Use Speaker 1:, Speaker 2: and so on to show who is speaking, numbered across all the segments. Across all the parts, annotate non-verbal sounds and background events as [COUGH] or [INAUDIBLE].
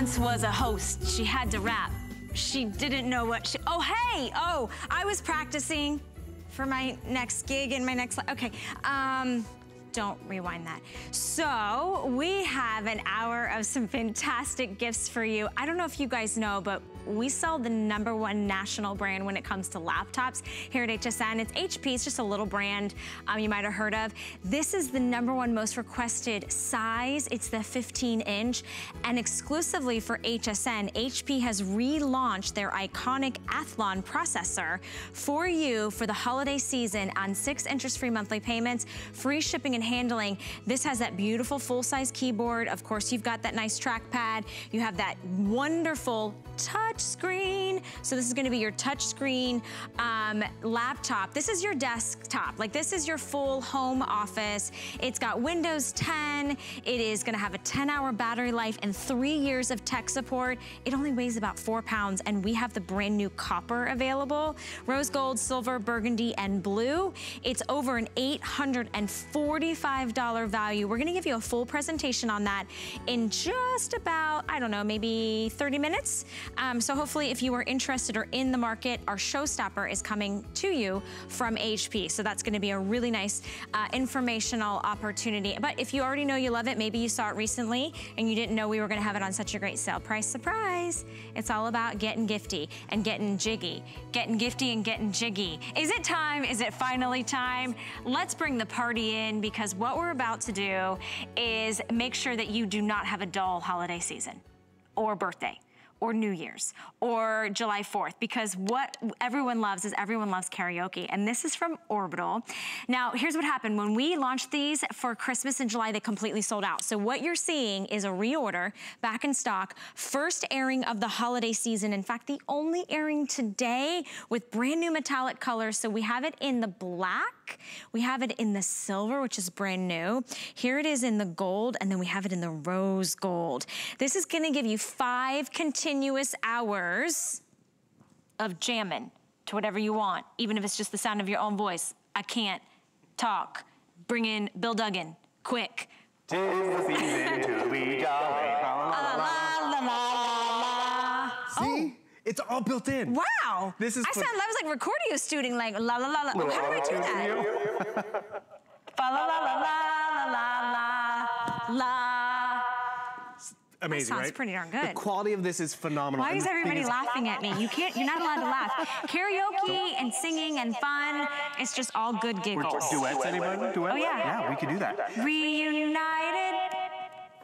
Speaker 1: once was a host. She had to rap. She didn't know what she, oh, hey, oh, I was practicing for my next gig and my next, okay. Um, don't rewind that. So we have an hour of some fantastic gifts for you. I don't know if you guys know, but we sell the number one national brand when it comes to laptops here at HSN. It's HP, it's just a little brand um, you might have heard of. This is the number one most requested size. It's the 15 inch and exclusively for HSN, HP has relaunched their iconic Athlon processor for you for the holiday season on six interest-free monthly payments, free shipping and handling. This has that beautiful full-size keyboard. Of course, you've got that nice trackpad. You have that wonderful touch screen. So this is gonna be your touch screen um, laptop. This is your desktop. Like this is your full home office. It's got Windows 10. It is gonna have a 10 hour battery life and three years of tech support. It only weighs about four pounds and we have the brand new copper available. Rose gold, silver, burgundy, and blue. It's over an $845 value. We're gonna give you a full presentation on that in just about, I don't know, maybe 30 minutes. Um, so hopefully if you are interested or in the market, our showstopper is coming to you from HP. So that's gonna be a really nice uh, informational opportunity. But if you already know you love it, maybe you saw it recently and you didn't know we were gonna have it on such a great sale price. Surprise! It's all about getting gifty and getting jiggy. Getting gifty and getting jiggy. Is it time? Is it finally time? Let's bring the party in because what we're about to do is make sure that you do not have a dull holiday season or birthday or New Year's or July 4th because what everyone loves is everyone loves karaoke and this is from Orbital. Now here's what happened. When we launched these for Christmas in July they completely sold out. So what you're seeing is a reorder back in stock. First airing of the holiday season. In fact the only airing today with brand new metallic colors. So we have it in the black. We have it in the silver which is brand new. Here it is in the gold and then we have it in the rose gold. This is gonna give you five continuous continuous hours of jamming to whatever you want, even if it's just the sound of your own voice. I can't talk. Bring in Bill Duggan, quick.
Speaker 2: Tis the season to be jolly. La, la, la, See? Oh. It's all built in.
Speaker 1: Wow. This is I sound, I was like recording a student like la la la la. Oh, how do I do that? [LAUGHS] la la la la la la la
Speaker 2: amazing,
Speaker 1: that sounds
Speaker 2: right?
Speaker 1: pretty darn good.
Speaker 2: The quality of this is phenomenal.
Speaker 1: Why is everybody laughing at me? You can't, you're not allowed to laugh. Karaoke and singing and fun, it's just all good giggles.
Speaker 2: Duets, anybody? Duet?
Speaker 1: Oh, yeah.
Speaker 2: Yeah, we could do that.
Speaker 1: Reunited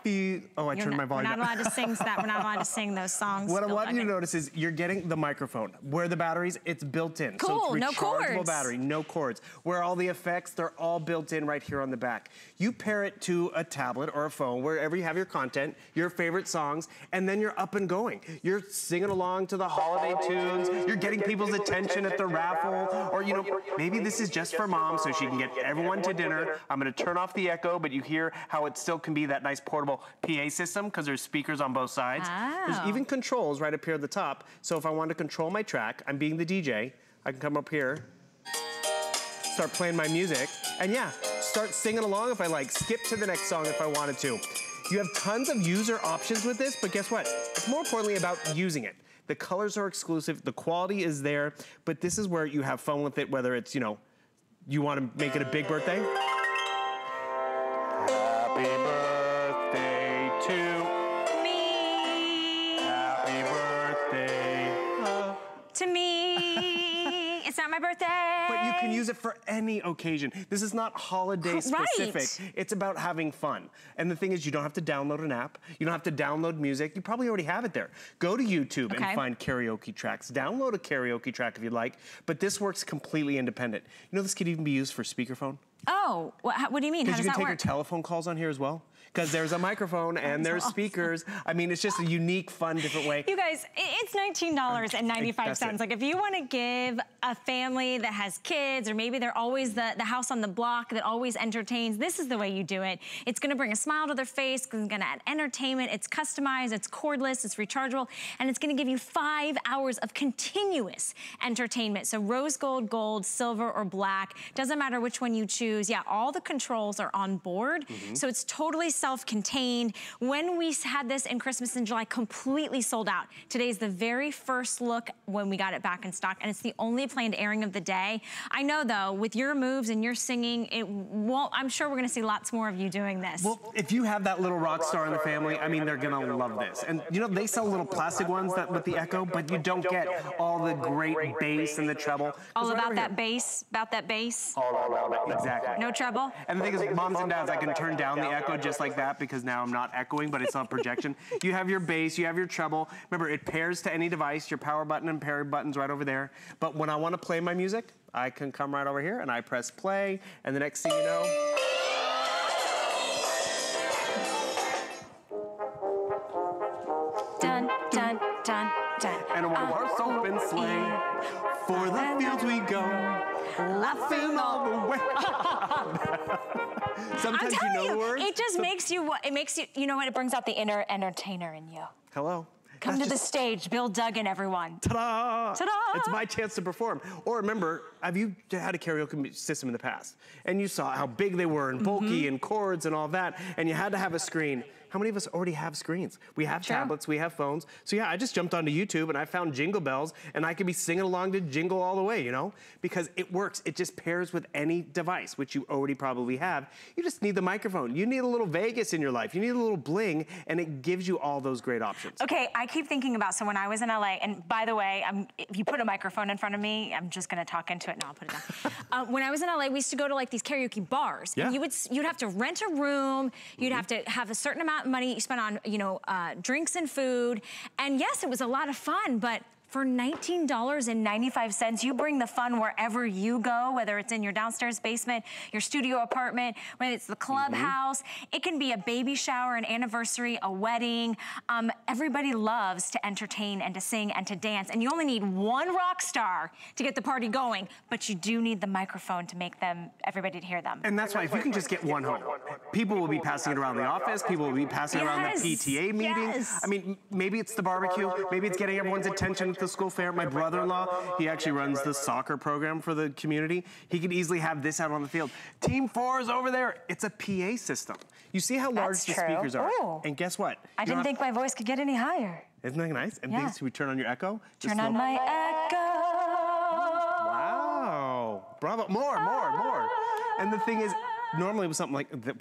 Speaker 2: be, oh, I you're turned
Speaker 1: not,
Speaker 2: my volume
Speaker 1: We're not allowed to sing [LAUGHS] that. We're not allowed to sing those songs.
Speaker 2: What I want you to notice is you're getting the microphone. Where the batteries, it's built in.
Speaker 1: Cool,
Speaker 2: so it's
Speaker 1: no cords.
Speaker 2: battery, no cords. Where all the effects, they're all built in right here on the back. You pair it to a tablet or a phone, wherever you have your content, your favorite songs, and then you're up and going. You're singing along to the holiday tunes. You're getting people's attention at the raffle. Or, you know, maybe this is just for mom so she can get everyone to dinner. I'm gonna turn off the echo, but you hear how it still can be that nice portable PA system because there's speakers on both sides.
Speaker 1: Oh.
Speaker 2: There's even controls right up here at the top. So if I want to control my track, I'm being the DJ, I can come up here, start playing my music, and yeah, start singing along if I like, skip to the next song if I wanted to. You have tons of user options with this, but guess what? It's more importantly about using it. The colors are exclusive, the quality is there, but this is where you have fun with it, whether it's, you know, you want to make it a big birthday, use it for any occasion. This is not holiday [LAUGHS] specific. Right. It's about having fun. And the thing is, you don't have to download an app. You don't have to download music. You probably already have it there. Go to YouTube okay. and find karaoke tracks. Download a karaoke track if you'd like. But this works completely independent. You know this could even be used for speakerphone?
Speaker 1: Oh, what, what do you mean? How does
Speaker 2: you
Speaker 1: can
Speaker 2: take
Speaker 1: work?
Speaker 2: your telephone calls on here as well because there's a microphone and there's awesome. speakers. I mean, it's just a unique, fun, different way.
Speaker 1: You guys, it's $19.95. Like if you want to give a family that has kids or maybe they're always the, the house on the block that always entertains, this is the way you do it. It's going to bring a smile to their face, it's going to add entertainment, it's customized, it's cordless, it's rechargeable, and it's going to give you five hours of continuous entertainment. So rose gold, gold, silver, or black, doesn't matter which one you choose. Yeah, all the controls are on board. Mm -hmm. So it's totally self-contained. When we had this in Christmas in July, completely sold out. Today's the very first look when we got it back in stock, and it's the only planned airing of the day. I know though, with your moves and your singing, it won't, I'm sure we're gonna see lots more of you doing this.
Speaker 2: Well, if you have that little rock star in the family, I mean, they're gonna love this. And you know, they sell little plastic ones that with the Echo, but you don't get all the great bass and the treble.
Speaker 1: All about that bass, about that bass.
Speaker 2: All about it, exactly.
Speaker 1: No treble.
Speaker 2: And the thing is, moms and dads, I can turn down the Echo just like that because now I'm not echoing, but it's on projection. [LAUGHS] you have your bass, you have your treble. Remember, it pairs to any device, your power button and pair buttons right over there. But when I wanna play my music, I can come right over here and I press play, and the next thing you know, you know
Speaker 1: telling
Speaker 2: the words.
Speaker 1: it just makes you, it makes you, you know what, it brings out the inner entertainer in you.
Speaker 2: Hello.
Speaker 1: Come
Speaker 2: That's
Speaker 1: to the stage, Bill Duggan, everyone.
Speaker 2: Ta-da!
Speaker 1: Ta-da!
Speaker 2: It's my chance to perform. Or remember, have you had a karaoke system in the past? And you saw how big they were and bulky
Speaker 1: Mm-hmm.
Speaker 2: and cords and all that, and you had to have a screen. How many of us already have screens? We have tablets, we have phones. So yeah, I just jumped onto YouTube and I found Jingle Bells, and I could be singing along to Jingle all the way, you know? Because it works. It just pairs with any device, which you already probably have. You just need the microphone. You need a little Vegas in your life. You need a little bling, and it gives you all those great options.
Speaker 1: Okay, I keep thinking about, so when I was in LA, and by the way, I'm, if you put a microphone in front of me, I'm just gonna talk into it, no, I'll put it down. [LAUGHS] uh, when I was in LA, we used to go to like these karaoke bars.
Speaker 2: Yeah.
Speaker 1: And you would, you'd have to rent a room, you'd have to have a certain amount money you spent on, you know, uh, drinks and food. And yes, it was a lot of fun, but for $19.95, you bring the fun wherever you go, whether it's in your downstairs basement, your studio apartment, whether it's the clubhouse. It can be a baby shower, an anniversary, a wedding. Um, everybody loves to entertain and to sing and to dance. And you only need one rock star to get the party going, but you do need the microphone to make them, everybody to hear them.
Speaker 2: And that's why if you can just get one home, people will be passing it around the office, people will be passing it around the PTA meeting.
Speaker 1: yes.
Speaker 2: I mean, maybe it's the barbecue, maybe it's getting everyone's attention at the school fair. My brother-in-law, he actually runs the soccer program for the community. He could easily have this out on the field. Team four is over there. It's a PA system. You see how large
Speaker 1: That's
Speaker 2: the
Speaker 1: true.
Speaker 2: speakers are.
Speaker 1: Ooh.
Speaker 2: And guess what?
Speaker 1: I
Speaker 2: You don't
Speaker 1: didn't think my voice could get any higher.
Speaker 2: Isn't that nice? And
Speaker 1: Yeah.
Speaker 2: things we turn on your echo. just
Speaker 1: Turn on my echo.
Speaker 2: Wow. Bravo. More, more, more. And the thing is, normally with something like that,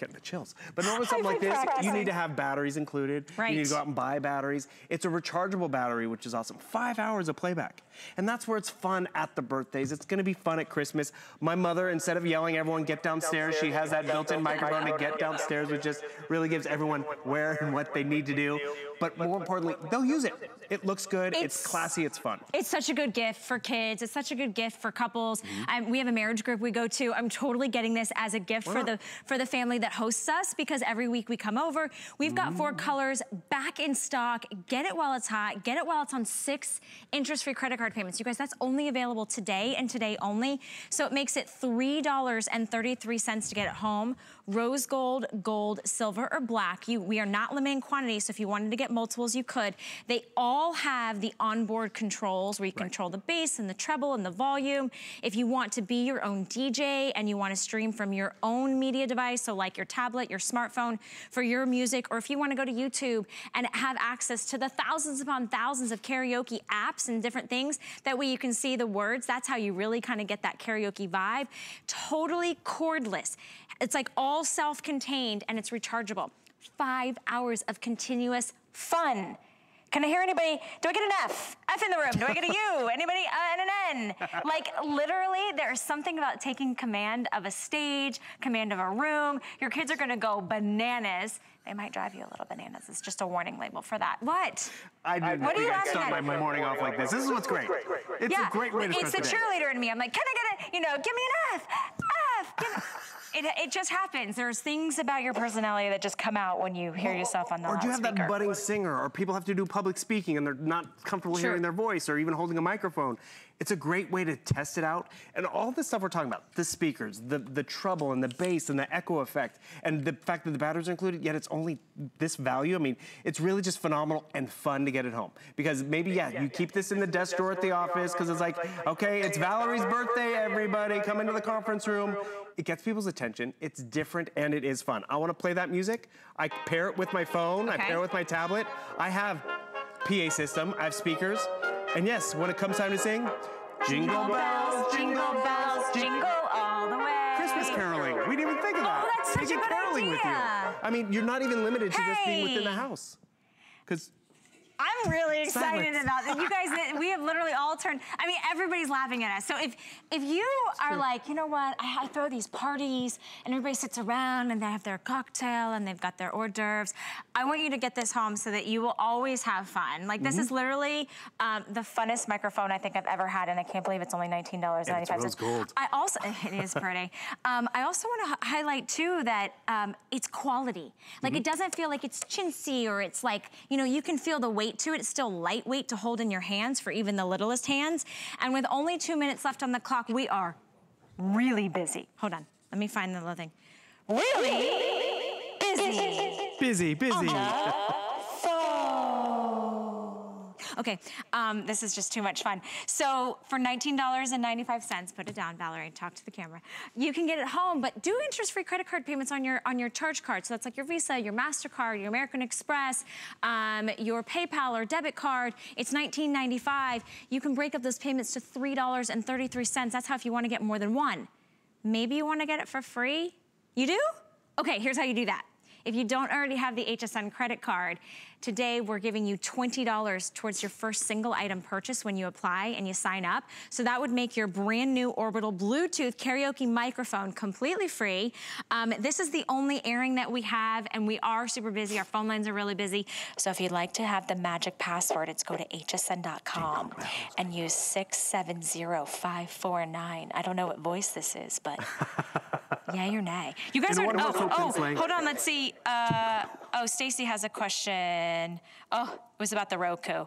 Speaker 2: getting the chills. But normally something like this, you need to have batteries included. You need to go out and buy batteries. It's a rechargeable battery, which is awesome. Five hours of playback. And that's where it's fun at the birthdays. It's gonna be fun at Christmas. My mother, instead of yelling everyone get downstairs, she has that built-in microphone to get downstairs, which just really gives everyone where and what they need to do. But more importantly, they'll use it. It looks good, it's,
Speaker 1: It's-
Speaker 2: classy, it's fun.
Speaker 1: It's such a good gift for kids. It's such a good gift for couples.
Speaker 2: Mm-hmm.
Speaker 1: Um, we have a marriage group we go to. I'm totally getting this as a gift for the for the family that hosts us because every week we come over. We've got four
Speaker 2: Mm.
Speaker 1: colors back in stock. Get it while it's hot. Get it while it's on six interest-free credit card payments. You guys, that's only available today and today only. So it makes it $3.33 to get it home. Rose gold, gold, silver, or black. You, we are not limiting quantity, so if you wanted to get multiples, you could. They all have the onboard controls where you control the bass and the treble and the volume. If you want to be your own DJ and you want to stream from your own media device, so like your tablet, your smartphone, for your music, or if you want to go to YouTube and have access to the thousands upon thousands of karaoke apps and different things, that way you can see the words. That's how you really kind of get that karaoke vibe. Totally cordless. It's like all self-contained and it's rechargeable. Five hours of continuous fun. Can I hear anybody? Do I get an F? F in the room. Do I get a U? [LAUGHS] Anybody? Uh, and an N? Like literally, there's something about taking command of a stage, command of a room. Your kids are gonna go bananas. They might drive you a little bananas. It's just a warning label for that. What?
Speaker 2: I didn't
Speaker 1: What are you
Speaker 2: I'd
Speaker 1: laughing
Speaker 2: start
Speaker 1: at?
Speaker 2: my morning off like this. This is what's great. It's
Speaker 1: yeah,
Speaker 2: a great way to
Speaker 1: it's
Speaker 2: start
Speaker 1: the
Speaker 2: the
Speaker 1: cheerleader in me. I'm like, can I get a, you know, give me an F, F. Give me. It, it just happens. There's things about your personality that just come out when you hear yourself on the
Speaker 2: Or do you have that budding singer, or people have to do public speaking and they're not comfortable
Speaker 1: Sure.
Speaker 2: hearing their voice or even holding a microphone? It's a great way to test it out. And all the stuff we're talking about, the speakers, the, the treble and the bass and the echo effect, and the fact that the batteries are included, yet it's only this value. I mean, it's really just phenomenal and fun to get it home. Because maybe, yeah, you keep this in the desk drawer at the office because it's like, okay, it's Valerie's birthday, everybody, come into the conference room. It gets people's attention. It's different and it is fun. I want to play that music. I pair it with my phone. I pair it with my tablet. I have PA system. I have speakers. And yes, when it comes time to sing, jingle bells,
Speaker 1: jingle bells, jingle all the way.
Speaker 2: Christmas caroling. We didn't even think of oh, that.
Speaker 1: Oh, that's such
Speaker 2: Take
Speaker 1: a good
Speaker 2: caroling with you. I mean, you're not even limited to just being within the house. Because
Speaker 1: I'm really excited
Speaker 2: Silence.
Speaker 1: about this. You guys, [LAUGHS] we have literally all turned, I mean, everybody's laughing at us. So if if you are like, you know what, I, I throw these parties and everybody sits around and they have their cocktail and they've got their hors d'oeuvres, I want you to get this home so that you will always have fun. Like this
Speaker 2: Mm-hmm.
Speaker 1: is literally um, the funnest microphone I think I've ever had and I can't believe it's only $19.95.
Speaker 2: And it's rose gold.
Speaker 1: I also, [LAUGHS] it is pretty. Um, I also want to highlight too that um, it's quality. Like
Speaker 2: Mm-hmm.
Speaker 1: it doesn't feel like it's chintzy or it's like, you know, you can feel the weight to it. It's still lightweight to hold in your hands for even the littlest hands. And with only two minutes left on the clock, we are really busy. Hold on, let me find the little thing. Really busy.
Speaker 2: busy, busy.
Speaker 1: Oh Okay, um, this is just too much fun. So for $19.95, put it down, Valerie, talk to the camera. You can get it home, but do interest-free credit card payments on your on your charge card. So that's like your Visa, your MasterCard, your American Express, um, your PayPal or debit card. It's $19.95. You can break up those payments to $3.33. That's how if you wanna get more than one. Maybe you wanna get it for free? You do? Okay, here's how you do that. If you don't already have the HSN credit card, today we're giving you $20 towards your first single item purchase when you apply and you sign up. So that would make your brand new Orbital Bluetooth karaoke microphone completely free. Um, this is the only airing that we have and we are super busy. Our phone lines are really busy. So if you'd like to have the magic password, it's go to hsn.com and use 670549. I don't know what voice this is, but [LAUGHS] yay or nay. You guys are,
Speaker 2: our
Speaker 1: oh, oh, hold on, let's see. Uh, oh, Stacy has a question. Oh, it was about the Roku.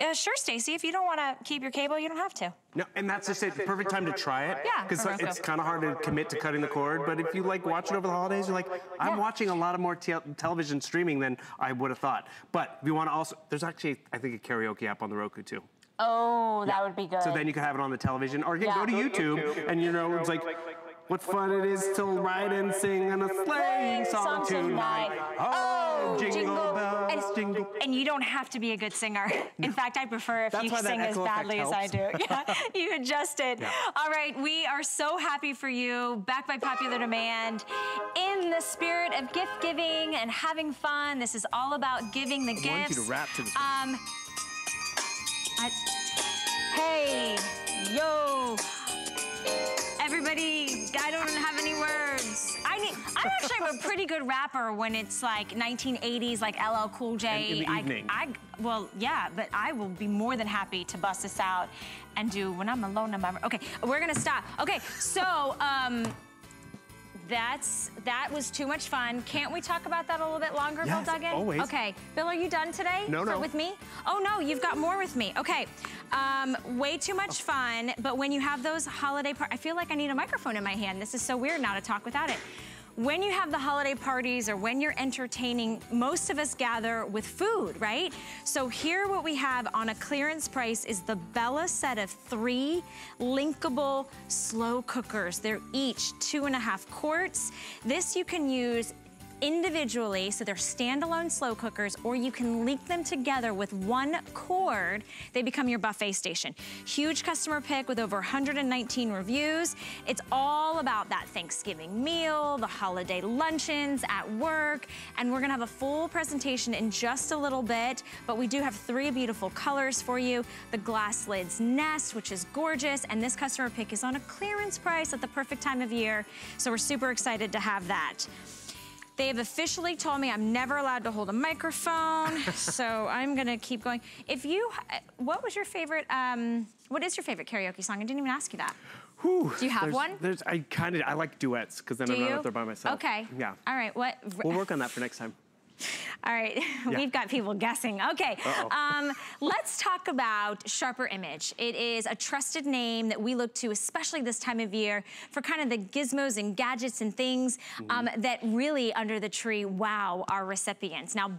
Speaker 1: Uh, sure, Stacy, if you don't want to keep your cable, you don't have to.
Speaker 2: No, and that's just it. Perfect time to try it.
Speaker 1: Yeah,
Speaker 2: Because
Speaker 1: for
Speaker 2: it's kind of hard to commit to cutting the cord. But if you like watch it over the holidays, you're like, I'm
Speaker 1: Yeah.
Speaker 2: watching a lot of more te- television streaming than I would have thought. But if you want to also, there's actually, I think, a karaoke app on the Roku too.
Speaker 1: Oh, that would be good.
Speaker 2: So then you can have it on the television, or you can
Speaker 1: Yeah.
Speaker 2: go to YouTube, and you know it's like, what fun it is to ride and sing in a sleighing song tonight. Oh, jingle bells,
Speaker 1: and,
Speaker 2: jingle.
Speaker 1: and you don't have to be a good singer. [LAUGHS] In fact, I prefer if
Speaker 2: That's
Speaker 1: you sing as badly as I do. [LAUGHS] Yeah, you adjust it. All right, we are so happy for you. Back by popular demand. In the spirit of gift giving and having fun, this is all about giving the
Speaker 2: I want
Speaker 1: gifts.
Speaker 2: you to rap to this.
Speaker 1: Um, I, hey, yo. Everybody, I don't have any words. I need, I'm actually a pretty good rapper when it's like 1980s, like LL Cool J.
Speaker 2: In the evening.
Speaker 1: I, well, yeah, but I will be more than happy to bust this out and do when I'm alone. I'm okay. We're gonna stop. Okay, so um, that's that was too much fun. Can't we talk about that a little bit longer,
Speaker 2: Yes,
Speaker 1: Bill Duggan?
Speaker 2: always.
Speaker 1: Okay, Bill, are you done today?
Speaker 2: No,
Speaker 1: For-
Speaker 2: no.
Speaker 1: With me? Oh no, you've got more with me. Okay, um, way too much fun. But when you have those holiday par- I feel like I need a microphone in my hand. This is so weird now to talk without it. When you have the holiday parties or when you're entertaining, most of us gather with food, right? So here what we have on a clearance price is the Bella set of three linkable slow cookers. They're each two and a half quarts. This you can use individually, so they're standalone slow cookers, or you can link them together with one cord. They become your buffet station. Huge customer pick with over 119 reviews. It's all about that Thanksgiving meal, the holiday luncheons at work, and we're gonna have a full presentation in just a little bit, but we do have three beautiful colors for you. The glass lids nest, which is gorgeous, and this customer pick is on a clearance price at the perfect time of year, so we're super excited to have that. They have officially told me I'm never allowed to hold a microphone, [LAUGHS] so I'm gonna keep going. If you, what was your favorite, um, what is your favorite karaoke song? I didn't even ask you that.
Speaker 2: Whew,
Speaker 1: Do you have
Speaker 2: there's-
Speaker 1: one?
Speaker 2: There's, I kind of, I like duets because then
Speaker 1: Do
Speaker 2: I'm
Speaker 1: you?
Speaker 2: not out there by myself.
Speaker 1: Okay.
Speaker 2: Yeah.
Speaker 1: All right, what?
Speaker 2: We'll work on that for next time. [LAUGHS]
Speaker 1: All right, [LAUGHS] yeah. we've got people guessing. Okay, uh -oh. um, let's talk about Sharper Image. It is a trusted name that we look to, especially this time of year, for kind of the gizmos and gadgets and things mm -hmm. um, that really, under the tree, wow our recipients. Now,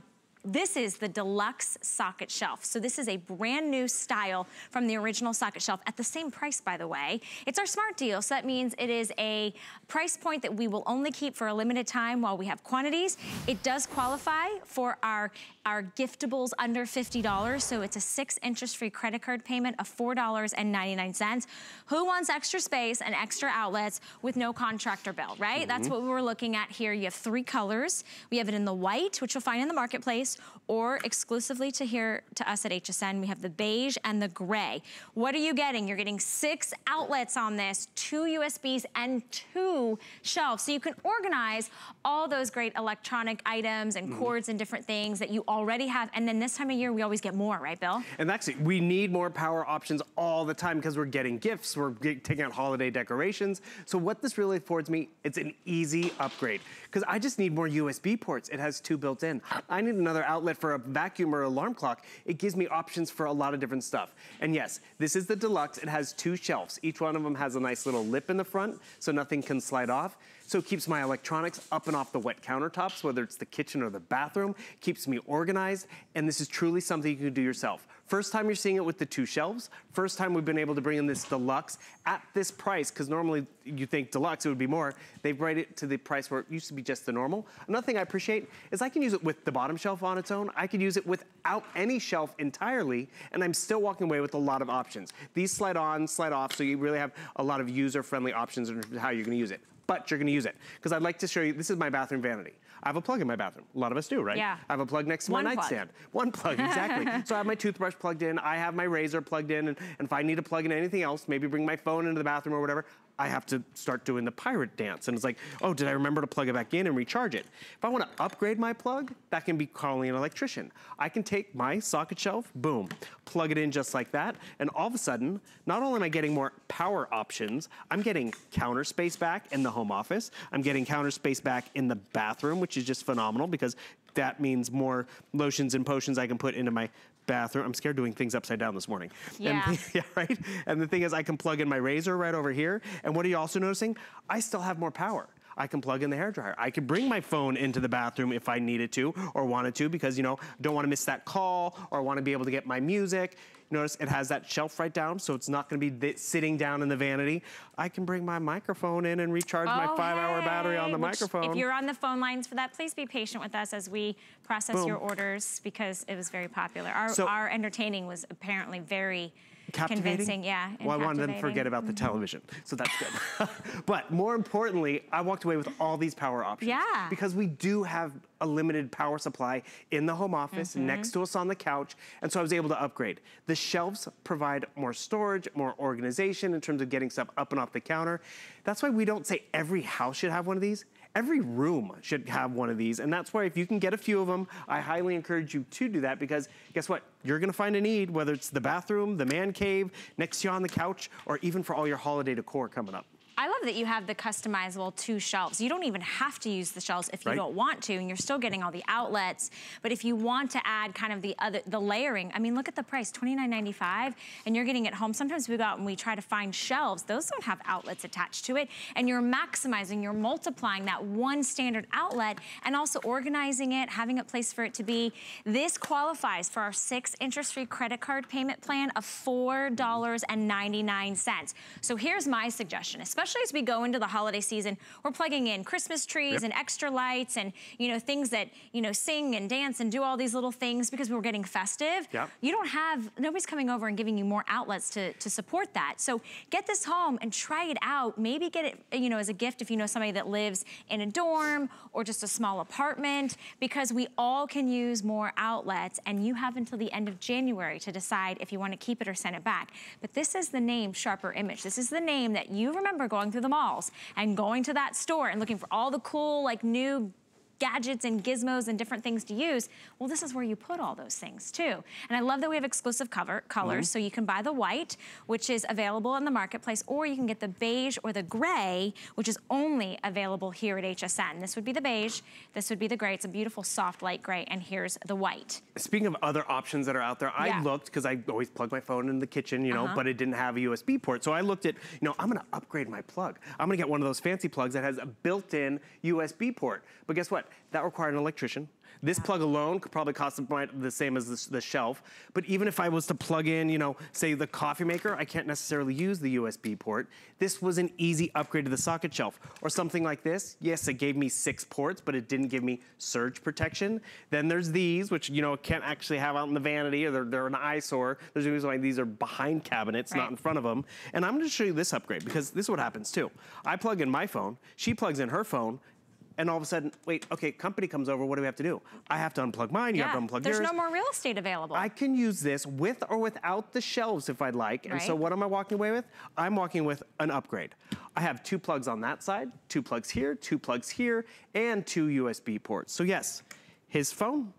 Speaker 1: this is the deluxe socket shelf. So this is a brand new style from the original socket shelf at the same price, by the way. It's our smart deal, so that means it is a price point that we will only keep for a limited time while we have quantities. It does qualify for our, our giftables under $50, so it's a six interest-free credit card payment of $4.99. Who wants extra space and extra outlets with no contractor bill, right? Mm -hmm. That's what we were looking at here. You have three colors. We have it in the white, which you'll find in the marketplace or exclusively to here to us at HSN, we have the beige and the gray. What are you getting? You're getting six outlets on this, two USBs and two shelves. So you can organize all those great electronic items and mm. cords and different things that you already have. And then this time of year, we always get more, right, Bill?
Speaker 2: And actually, we need more power options all the time because we're getting gifts, we're taking out holiday decorations. So what this really affords me, it's an easy upgrade because I just need more USB ports. It has two built in. I need another outlet for a vacuum or alarm clock. It gives me options for a lot of different stuff. And yes, this is the deluxe. It has two shelves. Each one of them has a nice little lip in the front so nothing can slide off. So it keeps my electronics up and off the wet countertops, whether it's the kitchen or the bathroom, keeps me organized, and this is truly something you can do yourself. First time you're seeing it with the two shelves. First time we've been able to bring in this deluxe at this price, because normally you think deluxe, it would be more. They've brought it to the price where it used to be just the normal. Another thing I appreciate is I can use it with the bottom shelf on its own. I could use it without any shelf entirely, and I'm still walking away with a lot of options. These slide on, slide off, so you really have a lot of user-friendly options in how you're gonna use it but you're gonna use it. Because I'd like to show you, this is my bathroom vanity. I have a plug in my bathroom. A lot of us do, right?
Speaker 1: Yeah.
Speaker 2: I have a plug next to One my nightstand. One plug, exactly. [LAUGHS] so I have my toothbrush plugged in, I have my razor plugged in, and, and if I need to plug in anything else, maybe bring my phone into the bathroom or whatever, I have to start doing the pirate dance. And it's like, oh, did I remember to plug it back in and recharge it? If I wanna upgrade my plug, that can be calling an electrician. I can take my socket shelf, boom, plug it in just like that, and all of a sudden, not only am I getting more power options, I'm getting counter space back in the home office, I'm getting counter space back in the bathroom, which is just phenomenal because that means more lotions and potions I can put into my bathroom. I'm scared doing things upside down this morning.
Speaker 1: Yeah.
Speaker 2: And, [LAUGHS] yeah, right? And the thing is I can plug in my razor right over here. And what are you also noticing? I still have more power. I can plug in the hair dryer. I could bring my phone into the bathroom if I needed to or wanted to because, you know, don't want to miss that call or want to be able to get my music. Notice it has that shelf right down, so it's not gonna be sitting down in the vanity. I can bring my microphone in and recharge oh, my five hey. hour battery on the Which, microphone.
Speaker 1: If you're on the phone lines for that, please be patient with us as we process Boom. your orders because it was very popular. Our, so, our entertaining was apparently very convincing, yeah.
Speaker 2: Well, I wanted them to forget about the television, so that's good. [LAUGHS] but more importantly, I walked away with all these power options.
Speaker 1: Yeah.
Speaker 2: Because we do have a limited power supply in the home office, mm -hmm. next to us on the couch, and so I was able to upgrade. The shelves provide more storage, more organization in terms of getting stuff up and off the counter. That's why we don't say every house should have one of these. Every room should have one of these, and that's why if you can get a few of them, I highly encourage you to do that because guess what? You're gonna find a need, whether it's the bathroom, the man cave, next to you on the couch, or even for all your holiday decor coming up.
Speaker 1: I love that you have the customizable two shelves. You don't even have to use the shelves if you right. don't want to, and you're still getting all the outlets. But if you want to add kind of the other, the layering, I mean, look at the price, $29.95, and you're getting it home. Sometimes we go out and we try to find shelves. Those don't have outlets attached to it, and you're maximizing, you're multiplying that one standard outlet and also organizing it, having a place for it to be. This qualifies for our six interest-free credit card payment plan of $4.99. So here's my suggestion, especially especially as we go into the holiday season, we're plugging in Christmas trees yep. and extra lights and, you know, things that, you know, sing and dance and do all these little things because we're getting festive.
Speaker 2: Yep.
Speaker 1: You don't have, nobody's coming over and giving you more outlets to, to support that. So get this home and try it out. Maybe get it, you know, as a gift if you know somebody that lives in a dorm or just a small apartment because we all can use more outlets and you have until the end of January to decide if you want to keep it or send it back. But this is the name Sharper Image. This is the name that you remember going through the malls and going to that store and looking for all the cool, like new gadgets and gizmos and different things to use, well, this is where you put all those things too. And I love that we have exclusive cover, colors. Mm -hmm. So you can buy the white, which is available in the marketplace, or you can get the beige or the gray, which is only available here at HSN. This would be the beige, this would be the gray. It's a beautiful soft light gray, and here's the white.
Speaker 2: Speaking of other options that are out there, I yeah. looked, because I always plug my phone in the kitchen, you know, uh -huh. but it didn't have a USB port. So I looked at, you know, I'm gonna upgrade my plug. I'm gonna get one of those fancy plugs that has a built-in USB port. But guess what? That required an electrician. This plug alone could probably cost the same as the, the, shelf. But even if I was to plug in, you know, say the coffee maker, I can't necessarily use the USB port. This was an easy upgrade to the socket shelf. Or something like this. Yes, it gave me six ports, but it didn't give me surge protection. Then there's these, which, you know, can't actually have out in the vanity or they're, they're an eyesore. There's a reason why these are behind cabinets, right. not in front of them. And I'm gonna show you this upgrade because this is what happens too. I plug in my phone, she plugs in her phone, and all of a sudden, wait, okay, company comes over, what do we have to do? I have to unplug mine, you yeah, have to unplug
Speaker 1: there's
Speaker 2: yours.
Speaker 1: There's no more real estate available.
Speaker 2: I can use this with or without the shelves if I'd like. Right. And so what am I walking away with? I'm walking with an upgrade. I have two plugs on that side, two plugs here, two plugs here, and two USB ports. So yes, his phone,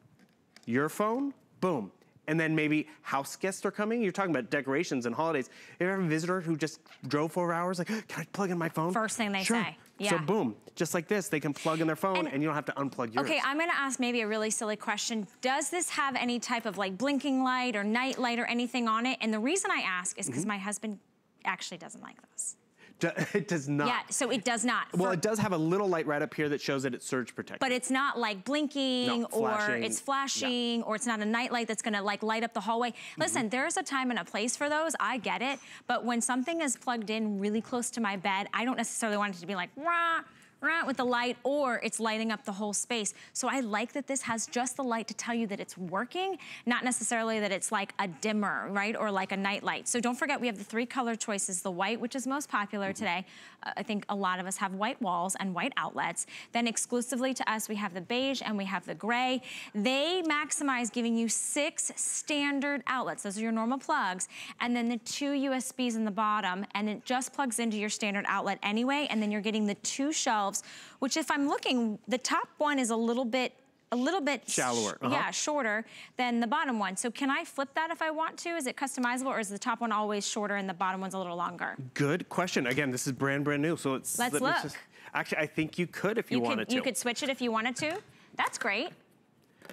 Speaker 2: your phone, boom. And then maybe house guests are coming. You're talking about decorations and holidays. If you have a visitor who just drove four hours, like, can I plug in my phone?
Speaker 1: First thing they
Speaker 2: sure.
Speaker 1: say. Yeah.
Speaker 2: So boom, just like this, they can plug in their phone and, and, you don't have to unplug yours.
Speaker 1: Okay, I'm gonna ask maybe a really silly question. Does this have any type of like blinking light or night light or anything on it? And the reason I ask is because mm -hmm. my husband actually doesn't like those. [LAUGHS]
Speaker 2: It does not.
Speaker 1: Yeah, so it does not.
Speaker 2: Well, it does have a little light right up here that shows that it's surge protected.
Speaker 1: But it's not like blinking no, or it's flashing or it's not a night light that's gonna like light up the hallway. Mm -hmm. Listen, there's a time and a place for those. I get it. But when something is plugged in really close to my bed, I don't necessarily want it to be like, rah, with the light or it's lighting up the whole space. So I like that this has just the light to tell you that it's working, not necessarily that it's like a dimmer, right? Or like a night light. So don't forget we have the three color choices, the white, which is most popular mm-hmm. today. Uh, I think a lot of us have white walls and white outlets. Then exclusively to us, we have the beige and we have the gray. They maximize giving you six standard outlets. Those are your normal plugs. And then the two USBs in the bottom and it just plugs into your standard outlet anyway. And then you're getting the two shelves which if I'm looking, the top one is a little bit a little bit
Speaker 2: shallower.
Speaker 1: Uh -huh. Yeah, shorter than the bottom one. So can I flip that if I want to? Is it customizable or is the top one always shorter and the bottom one's a little longer?
Speaker 2: Good question. Again, this is brand, brand new. So
Speaker 1: it's- Let's look. Just,
Speaker 2: actually, I think you could if you, you wanted
Speaker 1: to. You could switch it if you wanted to. That's great.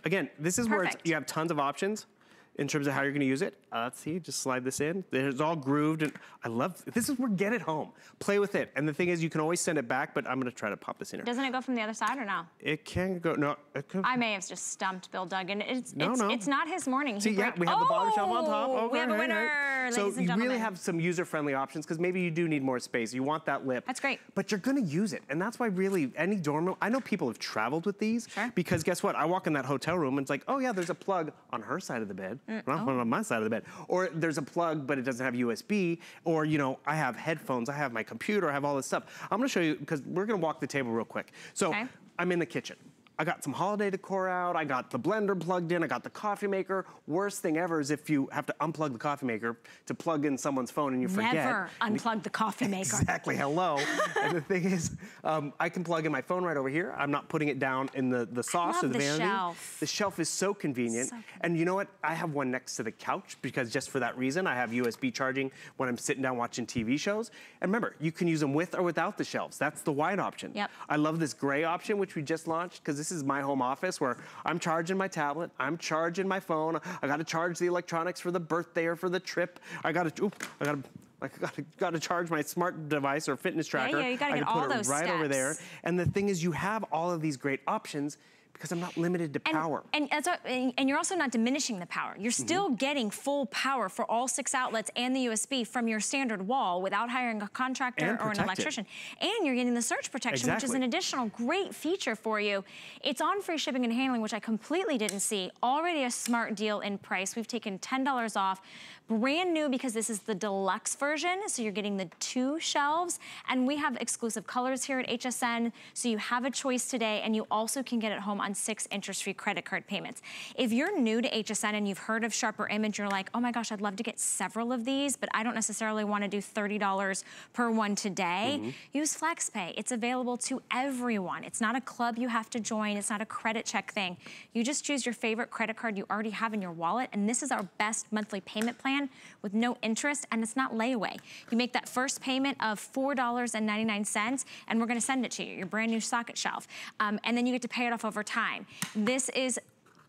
Speaker 2: Again, this is Perfect. where you have tons of options in terms of how you're gonna use it. Uh, let's see, just slide this in. It's all grooved and I love, this is where get it home. Play with it. And the thing is you can always send it back, but I'm gonna try to pop this in here.
Speaker 1: Doesn't it go from the other side or no?
Speaker 2: It can go, no. It can,
Speaker 1: I may have just stumped Bill Duggan. It's, no, it's, no. it's not his morning.
Speaker 2: See, yeah, we have oh, the bottom shelf on top.
Speaker 1: Oh, we have a winner,
Speaker 2: So you really have some user-friendly options because maybe you do need more space. You want that lip.
Speaker 1: That's great.
Speaker 2: But you're gonna use it. And that's why really any dorm room, I know people have traveled with these
Speaker 1: sure.
Speaker 2: because guess what? I walk in that hotel room and it's like, oh yeah, there's a plug on her side of the bed, mm, not oh. on my side of the bed. Or there's a plug, but it doesn't have USB. Or, you know, I have headphones, I have my computer, I have all this stuff. I'm gonna show you, because we're gonna walk the table real quick. So okay. I'm in the kitchen. I got some holiday decor out. I got the blender plugged in. I got the coffee maker. Worst thing ever is if you have to unplug the coffee maker to plug in someone's phone and you forget.
Speaker 1: Never unplug the coffee maker. [LAUGHS]
Speaker 2: Exactly, hello. [LAUGHS] and the thing is, um, I can plug in my phone right over here. I'm not putting it down in the, the sauce or the,
Speaker 1: the
Speaker 2: vanity.
Speaker 1: Shelf.
Speaker 2: The shelf is so convenient. so convenient. And you know what? I have one next to the couch because just for that reason, I have USB charging when I'm sitting down watching TV shows. And remember, you can use them with or without the shelves. That's the wide option.
Speaker 1: Yep.
Speaker 2: I love this gray option, which we just launched because this is my home office where I'm charging my tablet, I'm charging my phone, I gotta charge the electronics for the birthday or for the trip. I gotta, oop, I gotta, I gotta, gotta charge my smart device or fitness tracker.
Speaker 1: Yeah, yeah, you gotta I get all
Speaker 2: put
Speaker 1: those
Speaker 2: it right
Speaker 1: steps.
Speaker 2: over there. And the thing is, you have all of these great options because I'm not limited to
Speaker 1: and,
Speaker 2: power.
Speaker 1: And, and, and, you're also not diminishing the power. You're mm-hmm. still mm -hmm. getting full power for all six outlets and the USB from your standard wall without hiring a contractor or an electrician. And you're getting the surge protection,
Speaker 2: exactly.
Speaker 1: which is an additional great feature for you. It's on free shipping and handling, which I completely didn't see. Already a smart deal in price. We've taken $10 off. Brand new because this is the deluxe version, so you're getting the two shelves. And we have exclusive colors here at HSN, so you have a choice today, and you also can get it home on six interest-free credit card payments. If you're new to HSN and you've heard of Sharper Image, you're like, oh my gosh, I'd love to get several of these, but I don't necessarily wanna do $30 per one today. Mm -hmm. Use FlexPay. It's available to everyone. It's not a club you have to join. It's not a credit check thing. You just choose your favorite credit card you already have in your wallet, and this is our best monthly payment plan with no interest, and it's not layaway. You make that first payment of $4.99, and we're gonna send it to you, your brand new socket shelf. Um, and then you get to pay it off over time. This is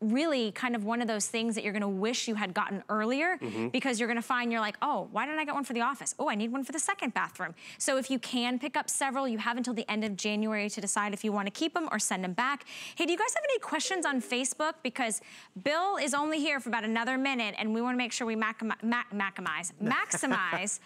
Speaker 1: really kind of one of those things that you're gonna wish you had gotten earlier mm -hmm. because you're gonna find you're like, oh, why didn't I get one for the office? Oh, I need one for the second bathroom. So if you can pick up several, you have until the end of January to decide if you wanna keep them or send them back. Hey, do you guys have any questions on Facebook? Because Bill is only here for about another minute and we wanna make sure we maximize, [LAUGHS] maximize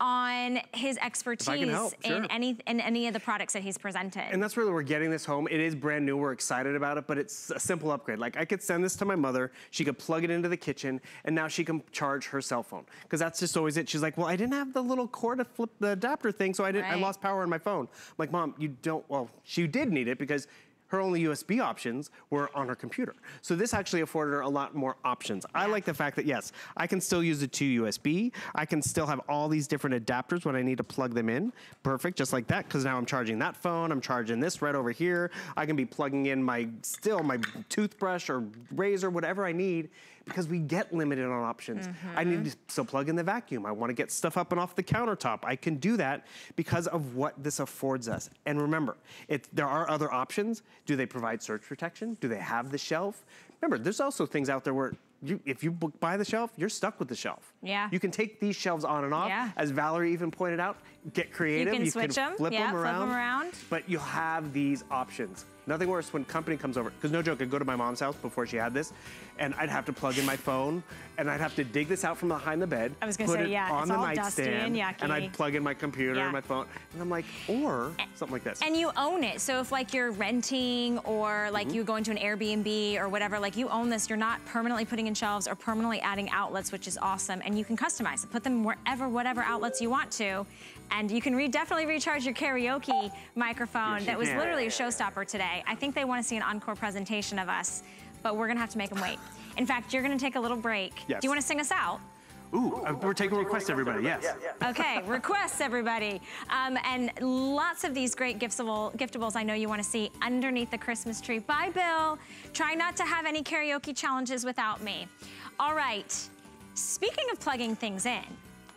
Speaker 1: on his expertise help, sure. in any in any of the products that he's presented.
Speaker 2: And that's really we're getting this home. It is brand new. We're excited about it, but it's a simple upgrade. Like I could send this to my mother. She could plug it into the kitchen, and now she can charge her cell phone because that's just always it. She's like, well, I didn't have the little cord to flip the adapter thing, so I didn't. Right. I lost power on my phone. I'm like, mom, you don't. Well, she did need it because her only USB options were on her computer. So this actually afforded her a lot more options. I like the fact that yes, I can still use the two USB. I can still have all these different adapters when I need to plug them in. Perfect, just like that, because now I'm charging that phone, I'm charging this right over here. I can be plugging in my, still my toothbrush or razor, whatever I need because we get limited on options. Mm -hmm. I need to still plug in the vacuum. I wanna get stuff up and off the countertop. I can do that because of what this affords us. And remember, it, there are other options. Do they provide surge protection? Do they have the shelf? Remember, there's also things out there where you, if you buy the shelf, you're stuck with the shelf.
Speaker 1: Yeah.
Speaker 2: You can take these shelves on and off. Yeah. As Valerie even pointed out, get creative.
Speaker 1: You can you switch can
Speaker 2: them. Flip
Speaker 1: yeah,
Speaker 2: them around.
Speaker 1: Flip them around.
Speaker 2: But you'll have these options. Nothing worse when company comes over. Because no joke, I'd go to my mom's house before she had this, and I'd have to plug in my phone, and I'd have to dig this out from behind the bed.
Speaker 1: I was gonna say, yeah,
Speaker 2: on
Speaker 1: it's
Speaker 2: the
Speaker 1: all
Speaker 2: nightstand,
Speaker 1: and, yucky.
Speaker 2: and I'd plug in my computer yeah. and my phone, and I'm like, or something like this.
Speaker 1: And you own it. So if like you're renting or like mm -hmm. you go into an Airbnb or whatever, like you own this, you're not permanently putting in shelves or permanently adding outlets, which is awesome. And you can customize it, put them wherever, whatever outlets you want to. And you can re definitely recharge your karaoke microphone yes, that was can. literally a showstopper today. I think they want to see an encore presentation of us, but we're gonna have to make them wait. In fact, you're gonna take a little break.
Speaker 2: Yes.
Speaker 1: Do you wanna sing us out?
Speaker 2: Ooh, uh, we're taking requests, everybody, yes. Yeah,
Speaker 1: yeah. Okay, [LAUGHS] requests, everybody. Um, and lots of these great giftable, giftables I know you wanna see underneath the Christmas tree. Bye, Bill. Try not to have any karaoke challenges without me. All right, speaking of plugging things in,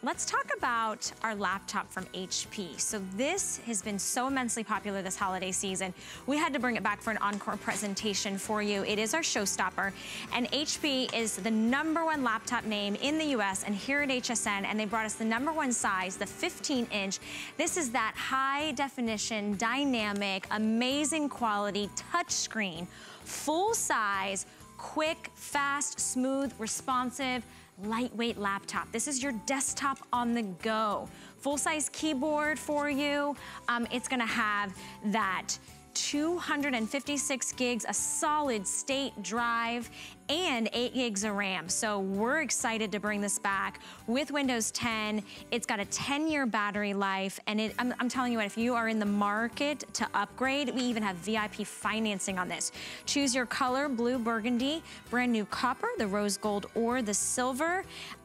Speaker 1: Let's talk about our laptop from HP. So this has been so immensely popular this holiday season. We had to bring it back for an encore presentation for you. It is our showstopper. And HP is the number one laptop name in the US and here at HSN, and they brought us the number one size, the 15 inch. This is that high definition, dynamic, amazing quality touchscreen, full size, quick, fast, smooth, responsive, lightweight laptop. This is your desktop on the go. Full-size keyboard for you. Um, it's gonna have that 256 gigs, a solid state drive, and 8 gigs of RAM. So we're excited to bring this back with Windows 10. It's got a 10-year battery life, and it, I'm, I'm, telling you what, if you are in the market to upgrade, we even have VIP financing on this. Choose your color, blue, burgundy, brand new copper, the rose gold, or the silver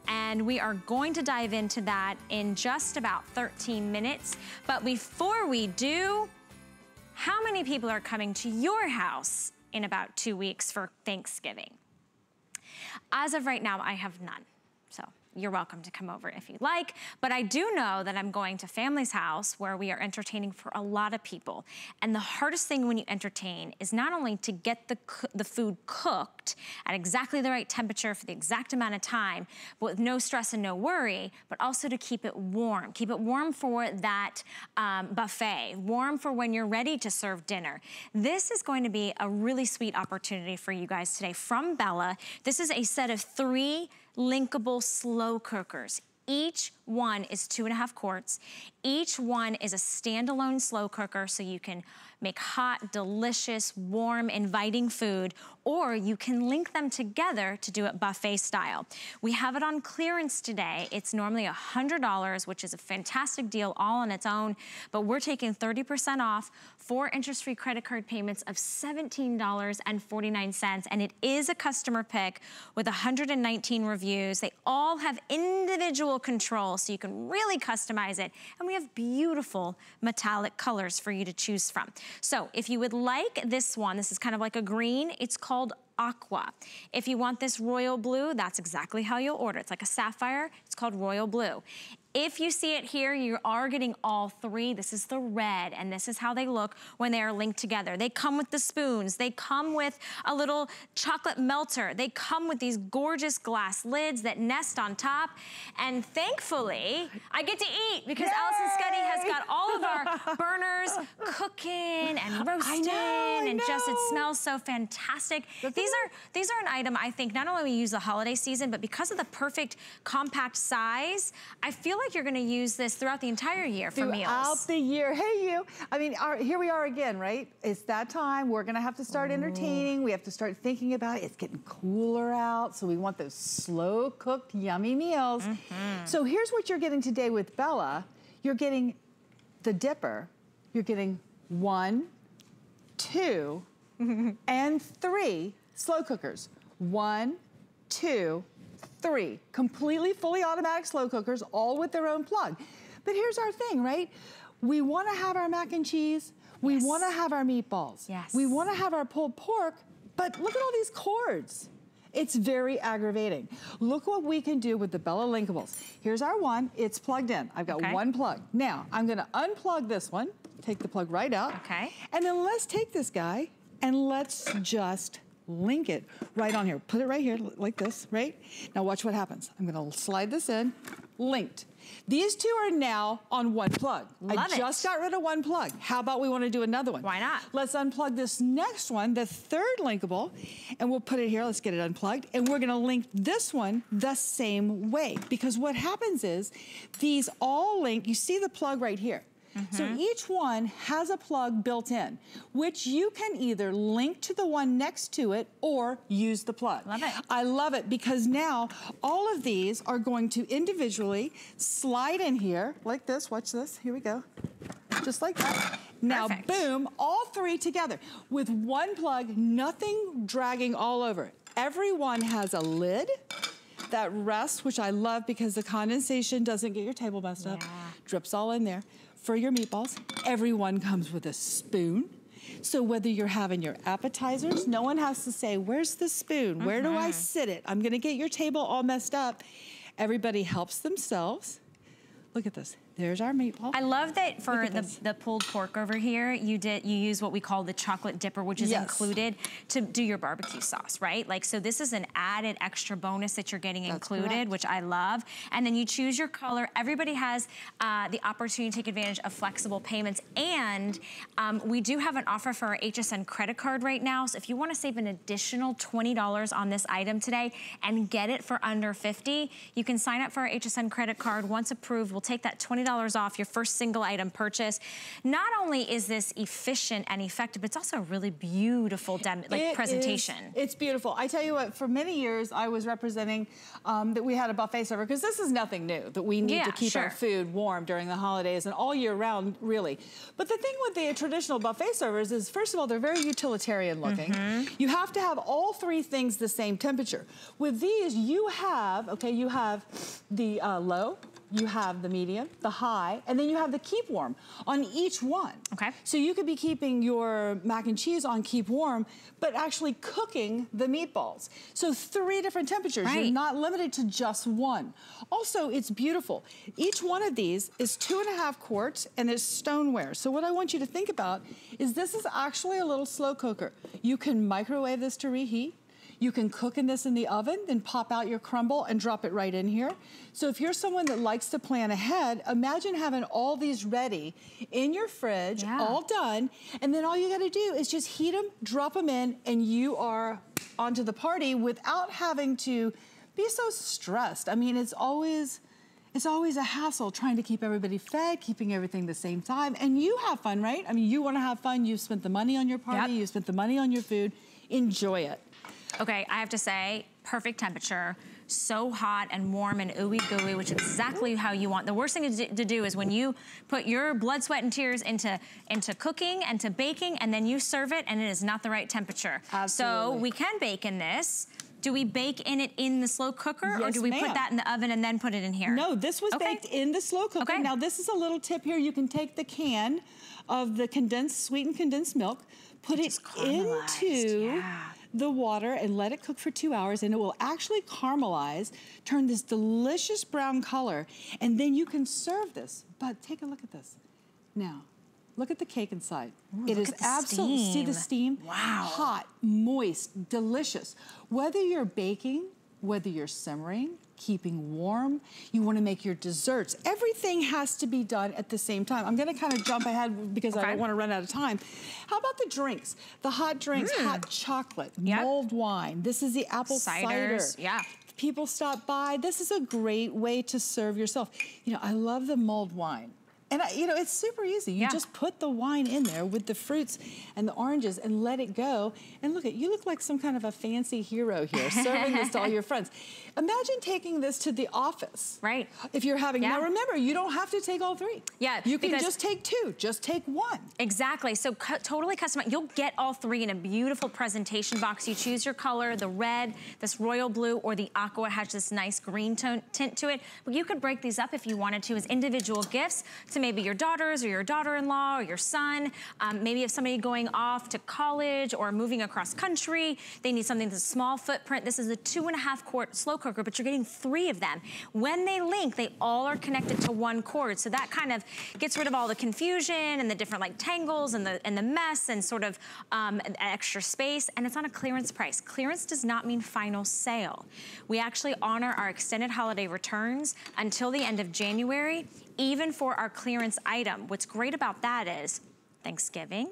Speaker 1: and we are going to dive into that in just about 13 minutes. But before we do, how many people are coming to your house in about two weeks for Thanksgiving? As of right now, I have none. So you're welcome to come over if you'd like. But I do know that I'm going to family's house where we are entertaining for a lot of people. And the hardest thing when you entertain is not only to get the, the food cooked at exactly the right temperature for the exact amount of time, but with no stress and no worry, but also to keep it warm. Keep it warm for that um, buffet, warm for when you're ready to serve dinner. This is going to be a really sweet opportunity for you guys today from Bella. This is a set of three linkable slow cookers each one is two and a half quarts. Each one is a standalone slow cooker so you can make hot, delicious, warm, inviting food, or you can link them together to do it buffet style. We have it on clearance today. It's normally $100, which is a fantastic deal all on its own, but we're taking 30% off for interest-free credit card payments of $17.49, and it is a customer pick with 119 reviews. They all have individual control, so you can really customize it, and we have beautiful metallic colors for you to choose from. So if you would like this one, this is kind of like a green, it's called aqua. If you want this royal blue, that's exactly how you'll order. It's like a sapphire, it's called royal blue. If you see it here, you are getting all three. This is the red, and this is how they look when they are linked together. They come with the spoons. They come with a little chocolate melter. They come with these gorgeous glass lids that nest on top. And thankfully, I get to eat because Yay! Alison Scutte has got all of our [LAUGHS] burners cooking and [GASPS] roasting know, and just it smells so fantastic. these are these are an item I think not only we use the holiday season, but because of the perfect compact size, I feel like like you're gonna use this throughout the entire year for
Speaker 3: throughout
Speaker 1: meals.
Speaker 3: Throughout the year. Hey, you. I mean, our, here we are again, right? It's that time. We're gonna have to start entertaining. We have to start thinking about it. It's getting cooler out, so we want those slow cooked, yummy meals. Mm -hmm. So here's what you're getting today with Bella. You're getting the dipper. You're getting one, two, [LAUGHS] and three slow cookers. One, two, three completely fully automatic slow cookers, all with their own plug. But here's our thing, right? We wanna have our mac and cheese, we yes. wanna have our meatballs,
Speaker 1: yes.
Speaker 3: we wanna have our pulled pork, but look at all these cords. It's very aggravating. Look what we can do with the Bella Linkables. Here's our one, it's plugged in. I've got okay. one plug. Now, I'm gonna unplug this one, take the plug right out.
Speaker 1: Okay.
Speaker 3: And then let's take this guy and let's just link it right on here. Put it right here like this, right? Now watch what happens. I'm gonna slide this in, linked. These two are now on one plug.
Speaker 1: Love
Speaker 3: I just got rid of one plug. How about we wanna do another one?
Speaker 1: Why not?
Speaker 3: Let's unplug this next one, the third linkable, and we'll put it here, let's get it unplugged, and we're gonna link this one the same way. Because what happens is, these all link, you see the plug right here. So mm-hmm. each one has a plug built in, which you can either link to the one next to it or use the plug.
Speaker 1: Love it.
Speaker 3: I love it because now all of these are going to individually slide in here like this. Watch this. Here we go. Just like that. Now,
Speaker 1: Perfect.
Speaker 3: boom, all three together with one plug, nothing dragging all over. Every one has a lid that rests, which I love because the condensation doesn't get your table messed yeah. up. Drips all in there for your meatballs. Everyone comes with a spoon. So whether you're having your appetizers, no one has to say, where's the spoon? Where do I mm-hmm. sit it? I'm gonna get your table all messed up. Everybody helps themselves. Look at this. There's our meatball.
Speaker 1: I love that for the, the, pulled pork over here, you did you use what we call the chocolate dipper, which is yes. included to do your barbecue sauce, right? Like, so this is an added extra bonus that you're getting That's included, correct. which I love. And then you choose your color. Everybody has uh, the opportunity to take advantage of flexible payments. And um, we do have an offer for our HSN credit card right now. So if you wanna save an additional $20 on this item today and get it for under 50, you can sign up for our HSN credit card. Once approved, we'll take that $20 $20 off your first single item purchase. Not only is this efficient and effective, but it's also a really beautiful like it presentation.
Speaker 3: Is, it's beautiful. I tell you what, for many years I was representing um, that we had a buffet server because this is nothing new, that we need
Speaker 1: yeah,
Speaker 3: to keep
Speaker 1: sure.
Speaker 3: our food warm during the holidays and all year round, really. But the thing with the traditional buffet servers is, first of all, they're very utilitarian looking. Mm -hmm. You have to have all three things the same temperature. With these, you have, okay, you have the uh, low, you have the medium, the high, and then you have the keep warm on each one.
Speaker 1: Okay.
Speaker 3: So you could be keeping your mac and cheese on keep warm, but actually cooking the meatballs. So three different temperatures.
Speaker 1: Right.
Speaker 3: You're not limited to just one. Also, it's beautiful. Each one of these is two and a half quarts and is stoneware. So what I want you to think about is this is actually a little slow cooker. You can microwave this to reheat. You can cook in this in the oven, then pop out your crumble and drop it right in here. So if you're someone that likes to plan ahead, imagine having all these ready in your fridge, yeah. all done, and then all you gotta do is just heat them, drop them in, and you are onto the party without having to be so stressed. I mean, it's always, It's always a hassle trying to keep everybody fed, keeping everything the same time. And you have fun, right? I mean, you want to have fun. You've spent the money on your party.
Speaker 1: Yep.
Speaker 3: You've spent the money on your food. Enjoy it.
Speaker 1: Okay, I have to say, perfect temperature. So hot and warm and ooey gooey, which is exactly how you want. The worst thing to do, is when you put your blood, sweat, and tears into, into cooking and to baking, and then you serve it, and it is not the right temperature.
Speaker 3: Absolutely.
Speaker 1: So we can bake in this. Do we bake in it in the slow cooker, or do we put that in the oven and then put it in here?
Speaker 3: No, this was
Speaker 1: Okay.
Speaker 3: baked in the slow cooker.
Speaker 1: Okay.
Speaker 3: Now, this is a little tip here. You can take the can of the condensed, sweetened condensed milk, put it
Speaker 1: caramelized,
Speaker 3: into
Speaker 1: yeah.
Speaker 3: The water and let it cook for two hours, and it will actually caramelize, turn this delicious brown color, and then you can serve this. But take a look at this. Now, look at the cake inside. it
Speaker 1: look
Speaker 3: is absolutely, see the
Speaker 1: steam? Wow.
Speaker 3: Hot, moist, delicious. Whether you're baking, whether you're simmering, keeping warm, you want to make your desserts. Everything has to be done at the same time. I'm going to kind of jump ahead because I don't want to run out of time. How about the drinks? The hot drinks, hmm. hot chocolate.
Speaker 1: Yep.
Speaker 3: mulled wine. This is the apple
Speaker 1: Ciders,
Speaker 3: cider.
Speaker 1: yeah.
Speaker 3: People stop by. This is a great way to serve yourself. You know, I love the mulled wine. And I, you know, it's super easy. You
Speaker 1: Yeah.
Speaker 3: just put the wine in there with the fruits and the oranges and let it go. And look at you look like some kind of a fancy hero here, [LAUGHS] serving this to all your friends. Imagine taking this to the office.
Speaker 1: Right.
Speaker 3: If you're having now remember, you don't have to take all three.
Speaker 1: Yeah,
Speaker 3: You can just take two. Just take one.
Speaker 1: Exactly. So totally customized. You'll get all three in a beautiful presentation box. You choose your color, the red, this royal blue, or the aqua has this nice green tone tint to it. But you could break these up if you wanted to as individual gifts to maybe your daughters or your daughter-in-law or your son. Um, maybe if somebody going off to college or moving across country, they need something that's a small footprint. This is a two and a half quart slow cooker, but you're getting three of them. When they link, they all are connected to one cord. So that kind of gets rid of all the confusion and the different like tangles and the and the mess and sort of um, extra space. And it's on a clearance price. Clearance does not mean final sale. We actually honor our extended holiday returns until the end of January, even for our clearance item. What's great about that is Thanksgiving,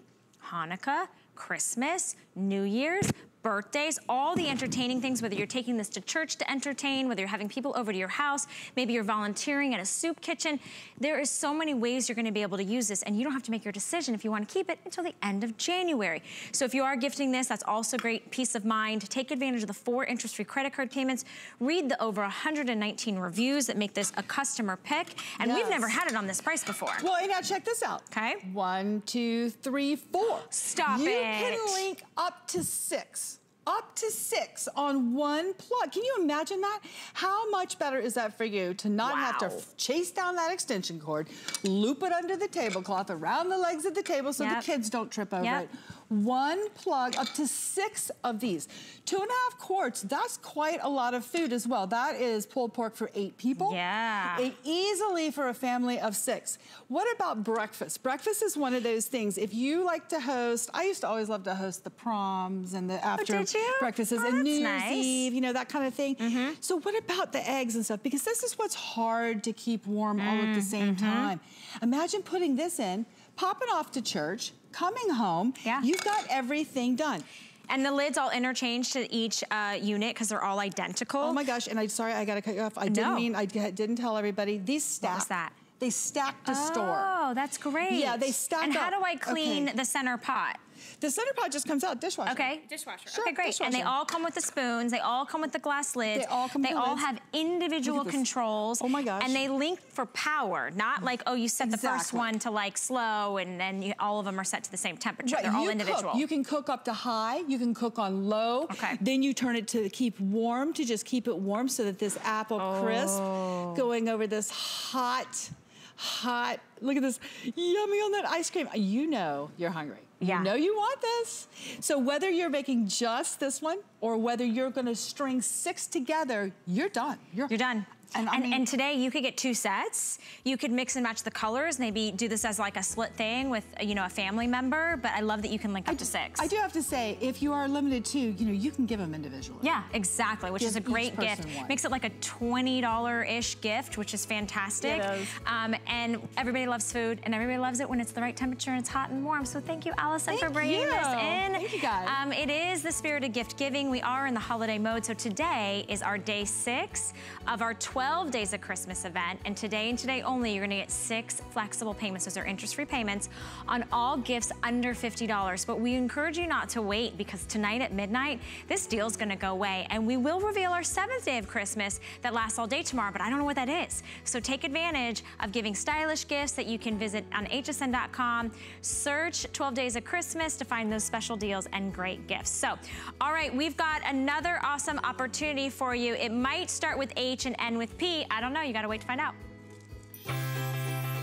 Speaker 1: Hanukkah, Christmas, New Year's, birthdays, all the entertaining things, whether you're taking this to church to entertain, whether you're having people over to your house, maybe you're volunteering at a soup kitchen. There is so many ways you're gonna be able to use this and you don't have to make your decision if you wanna keep it until the end of January. So if you are gifting this, that's also great peace of mind. Take advantage of the four interest-free credit card payments. Read the over 119 reviews that make this a customer pick. And we've never had it on this price before.
Speaker 3: Well, and now check this out.
Speaker 1: Okay.
Speaker 3: One, two, three, four.
Speaker 1: Stop
Speaker 3: you
Speaker 1: it.
Speaker 3: You can link up to six. Up to six on one plug. Can you imagine that? How much better is that for you to not have to chase down that extension cord, loop it under the tablecloth, around the legs of the table so
Speaker 1: Yep.
Speaker 3: the kids don't trip over
Speaker 1: Yep.
Speaker 3: it. One plug, up to six of these. Two and a half quarts, that's quite a lot of food as well. That is pulled pork for eight people.
Speaker 1: Yeah.
Speaker 3: E- easily for a family of six. What about breakfast? Breakfast is one of those things. If you like to host, I used to always love to host the proms and the after
Speaker 1: Oh,
Speaker 3: breakfasts
Speaker 1: Oh,
Speaker 3: and New Year's
Speaker 1: nice.
Speaker 3: Eve, you know, that kind of thing. So what about the eggs and stuff? Because this is what's hard to keep warm all at the same
Speaker 1: Mm-hmm.
Speaker 3: time. Imagine putting this in, popping off to church, coming home.
Speaker 1: Yeah.
Speaker 3: You've got everything done.
Speaker 1: And the lids all interchange to each uh, unit because they're all identical.
Speaker 3: Oh my gosh, and I'm sorry, I gotta cut you off. I didn't mean, I didn't tell everybody. These stack.
Speaker 1: was that?
Speaker 3: They stack to store.
Speaker 1: Oh, that's great.
Speaker 3: Yeah, they stack
Speaker 1: And how do I clean
Speaker 3: Okay.
Speaker 1: the center pot?
Speaker 3: The center pot just comes out dishwasher.
Speaker 1: Okay, dishwasher.
Speaker 3: Sure,
Speaker 1: okay, great. And they all come with the spoons. They all come with the glass lids.
Speaker 3: They all come with
Speaker 1: They
Speaker 3: the
Speaker 1: all
Speaker 3: lids.
Speaker 1: have individual
Speaker 3: Look at this.
Speaker 1: controls.
Speaker 3: Oh my gosh.
Speaker 1: And they link for power, not like oh you set the first one to like slow and then you, all of them are set to the same temperature. They're all
Speaker 3: you
Speaker 1: individual.
Speaker 3: Cook. You can cook up to high. You can cook on low.
Speaker 1: Okay.
Speaker 3: Then you turn it to keep warm to just keep it warm so that this apple oh. crisp
Speaker 1: Oh.
Speaker 3: going over this hot, hot. Look at this yummy on that ice cream. You know you're hungry.
Speaker 1: Yeah.
Speaker 3: You know you want this. So whether you're making just this one or whether you're going to string six together, you're done.
Speaker 1: You're done.
Speaker 3: And
Speaker 1: And,
Speaker 3: I mean-
Speaker 1: and today you could get two sets. You could mix and match the colors, maybe do this as like a split thing with you know a family member. But I love that you can link up to six.
Speaker 3: I do have to say, if you are limited to, you know, you can give them individually.
Speaker 1: Yeah, exactly, which
Speaker 3: Give
Speaker 1: is a great gift.
Speaker 3: one.
Speaker 1: Makes it like a $20-ish gift, which is fantastic.
Speaker 3: It is.
Speaker 1: Um, and everybody loves food, and everybody loves it when it's the right temperature and it's hot and warm. So thank you, Alison, for bringing
Speaker 3: you.
Speaker 1: this in.
Speaker 3: Thank you, guys.
Speaker 1: Um, it is the spirit of gift giving. We are in the holiday mode, so today is our day six of our 12 days of Christmas event. And today and today only, you're gonna get six flexible payments. Those are interest-free payments on all gifts under $50. But we encourage you not to wait because tonight at midnight, this deal's gonna go away. And we will reveal our seventh day of Christmas that lasts all day tomorrow, but I don't know what that is. So take advantage of giving stylish gifts that you can visit on hsn.com. Search 12 days of Christmas to find those special deals and great gifts. So, all right, we've got another awesome opportunity for you. It might start with H and end with P. I don't know, you gotta wait to find out.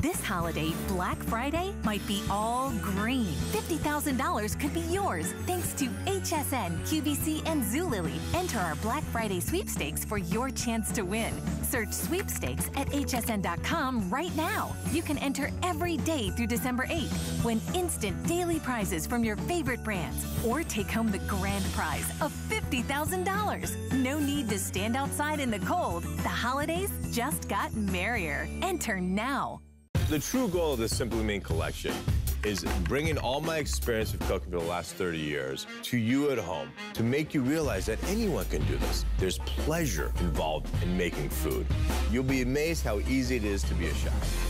Speaker 4: This holiday, Black Friday might be all green. $50,000 could be yours thanks to HSN, QVC, and Zulily. Enter our Black Friday sweepstakes for your chance to win. Search sweepstakes at hsn.com right now. You can enter every day through December 8th. Win instant daily prizes from your favorite brands or take home the grand prize of $50,000. No need to stand outside in the cold. The holidays just got merrier. Enter now.
Speaker 5: The true goal of the Simply Ming collection is bringing all my experience of cooking for the last 30 years to you at home to make you realize that anyone can do this. There's pleasure involved in making food. You'll be amazed how easy it is to be a chef.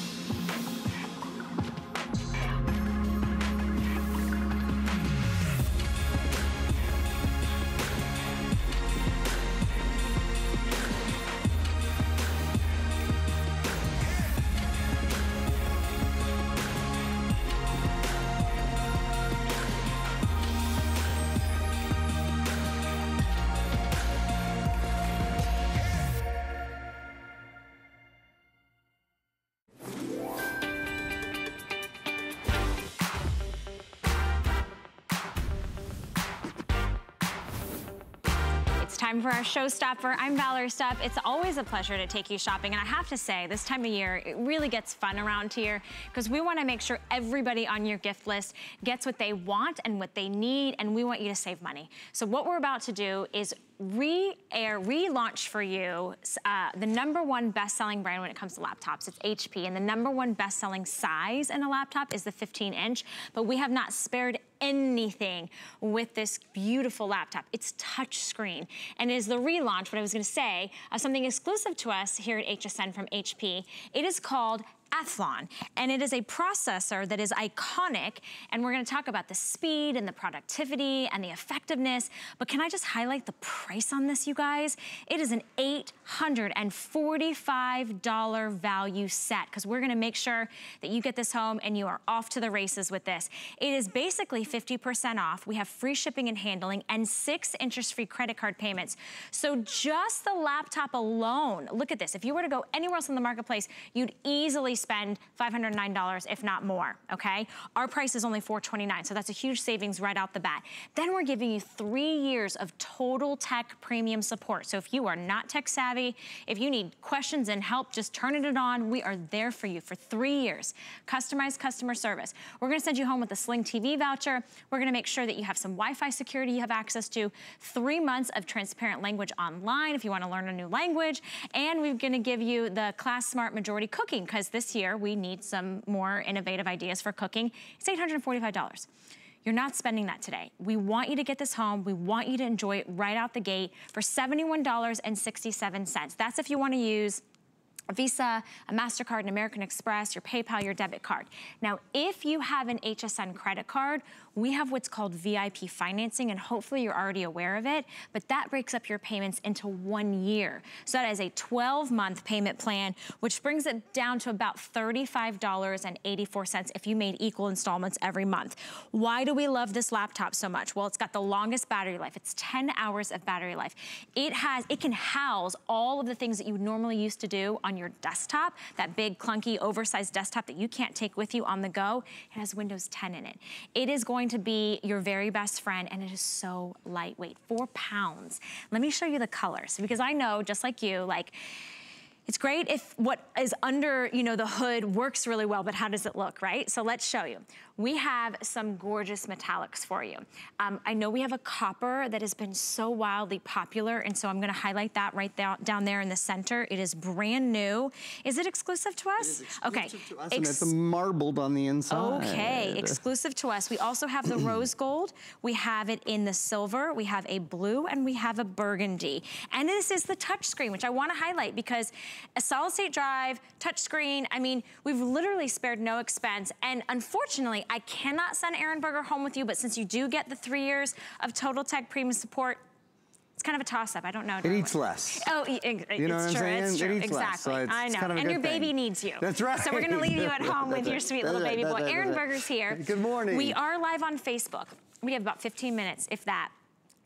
Speaker 1: Time for our showstopper. I'm Valerie Stup. It's always a pleasure to take you shopping. And I have to say, this time of year, it really gets fun around here because we want to make sure everybody on your gift list gets what they want and what they need. And we want you to save money. So what we're about to do is re-air, relaunch for you uh, the number one best-selling brand when it comes to laptops. It's HP, and the number one best-selling size in a laptop is the 15-inch, but we have not spared anything with this beautiful laptop. It's touchscreen, and it is the relaunch, what I was gonna say, of something exclusive to us here at HSN from HP. It is called Athlon. And it is a processor that is iconic. And we're gonna talk about the speed and the productivity and the effectiveness. But can I just highlight the price on this, you guys? It is an $845 value set because we're gonna make sure that you get this home and you are off to the races with this. It is basically 50% off. We have free shipping and handling and six interest-free credit card payments. So just the laptop alone, look at this. If you were to go anywhere else in the marketplace, you'd easily spend $509, if not more, okay? Our price is only 429, so that's a huge savings right out the bat. Then we're giving you three years of total tech premium support. So if you are not tech savvy, if you need questions and help, just turning it on. We are there for you for three years. Customized customer service. We're gonna send you home with a Sling TV voucher. We're gonna make sure that you have some Wi-Fi security you have access to, three months of transparent language online if you wanna learn a new language, and we're gonna give you the Class Smart Majority Cooking, because this year we need some more innovative ideas for cooking. It's $845. You're not spending that today. We want you to get this home. We want you to enjoy it right out the gate for $71.67. That's if you want to use Visa, a MasterCard, an American Express, your PayPal, your debit card. Now, if you have an HSN credit card, we have what's called VIP financing, and hopefully you're already aware of it, but that breaks up your payments into one year. So that is a 12-month payment plan, which brings it down to about $35.84 if you made equal installments every month. Why do we love this laptop so much? Well, it's got the longest battery life. It's 10 hours of battery life. It has, it can house all of the things that you normally used to do on your desktop, that big, clunky, oversized desktop that you can't take with you on the go. It has Windows 10 in it. It is going to be your very best friend, and it is so lightweight, four pounds. Let me show you the colors, because I know, just like you, like, it's great if what is under, you know, the hood works really well, but how does it look, right? So let's show you. We have some gorgeous metallics for you. Um, I know we have a copper that has been so wildly popular, and so I'm gonna highlight that right down there in the center. It is brand new. Is it exclusive to us?
Speaker 6: exclusive okay. To us, Ex and it's marbled on the inside.
Speaker 1: Okay, exclusive to us. We also have the [CLEARS THROAT] rose gold. We have it in the silver. We have a blue, and we have a burgundy. And this is the touchscreen, which I wanna highlight because a solid state drive, touchscreen. I mean, we've literally spared no expense. And unfortunately, I cannot send Aaron Berger home with you, but since you do get the three years of Total Tech Premium support, it's kind of a toss-up. I don't know.
Speaker 6: It eats less.
Speaker 1: Oh, it, it, you know it's, true, it's true. It exactly. Less, so I know. Kind of and your baby
Speaker 6: thing.
Speaker 1: needs you.
Speaker 6: That's right.
Speaker 1: So we're going to leave you at [LAUGHS] home with your sweet little baby boy. Aaron Berger's here.
Speaker 6: Good morning.
Speaker 1: We are live on Facebook. We have about 15 minutes, if that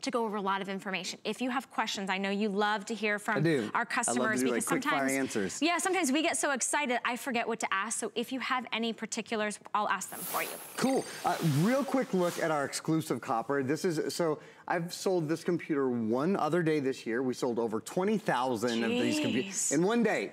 Speaker 1: to go over a lot of information. If you have questions, I know you love to hear from our customers
Speaker 6: because like sometimes answers.
Speaker 1: Yeah, sometimes we get so excited I forget what to ask. So if you have any particulars, I'll ask them for you.
Speaker 6: Cool. Uh, real quick look at our exclusive copper. This is so I've sold this computer one other day this year. We sold over 20,000 of these computers in one day.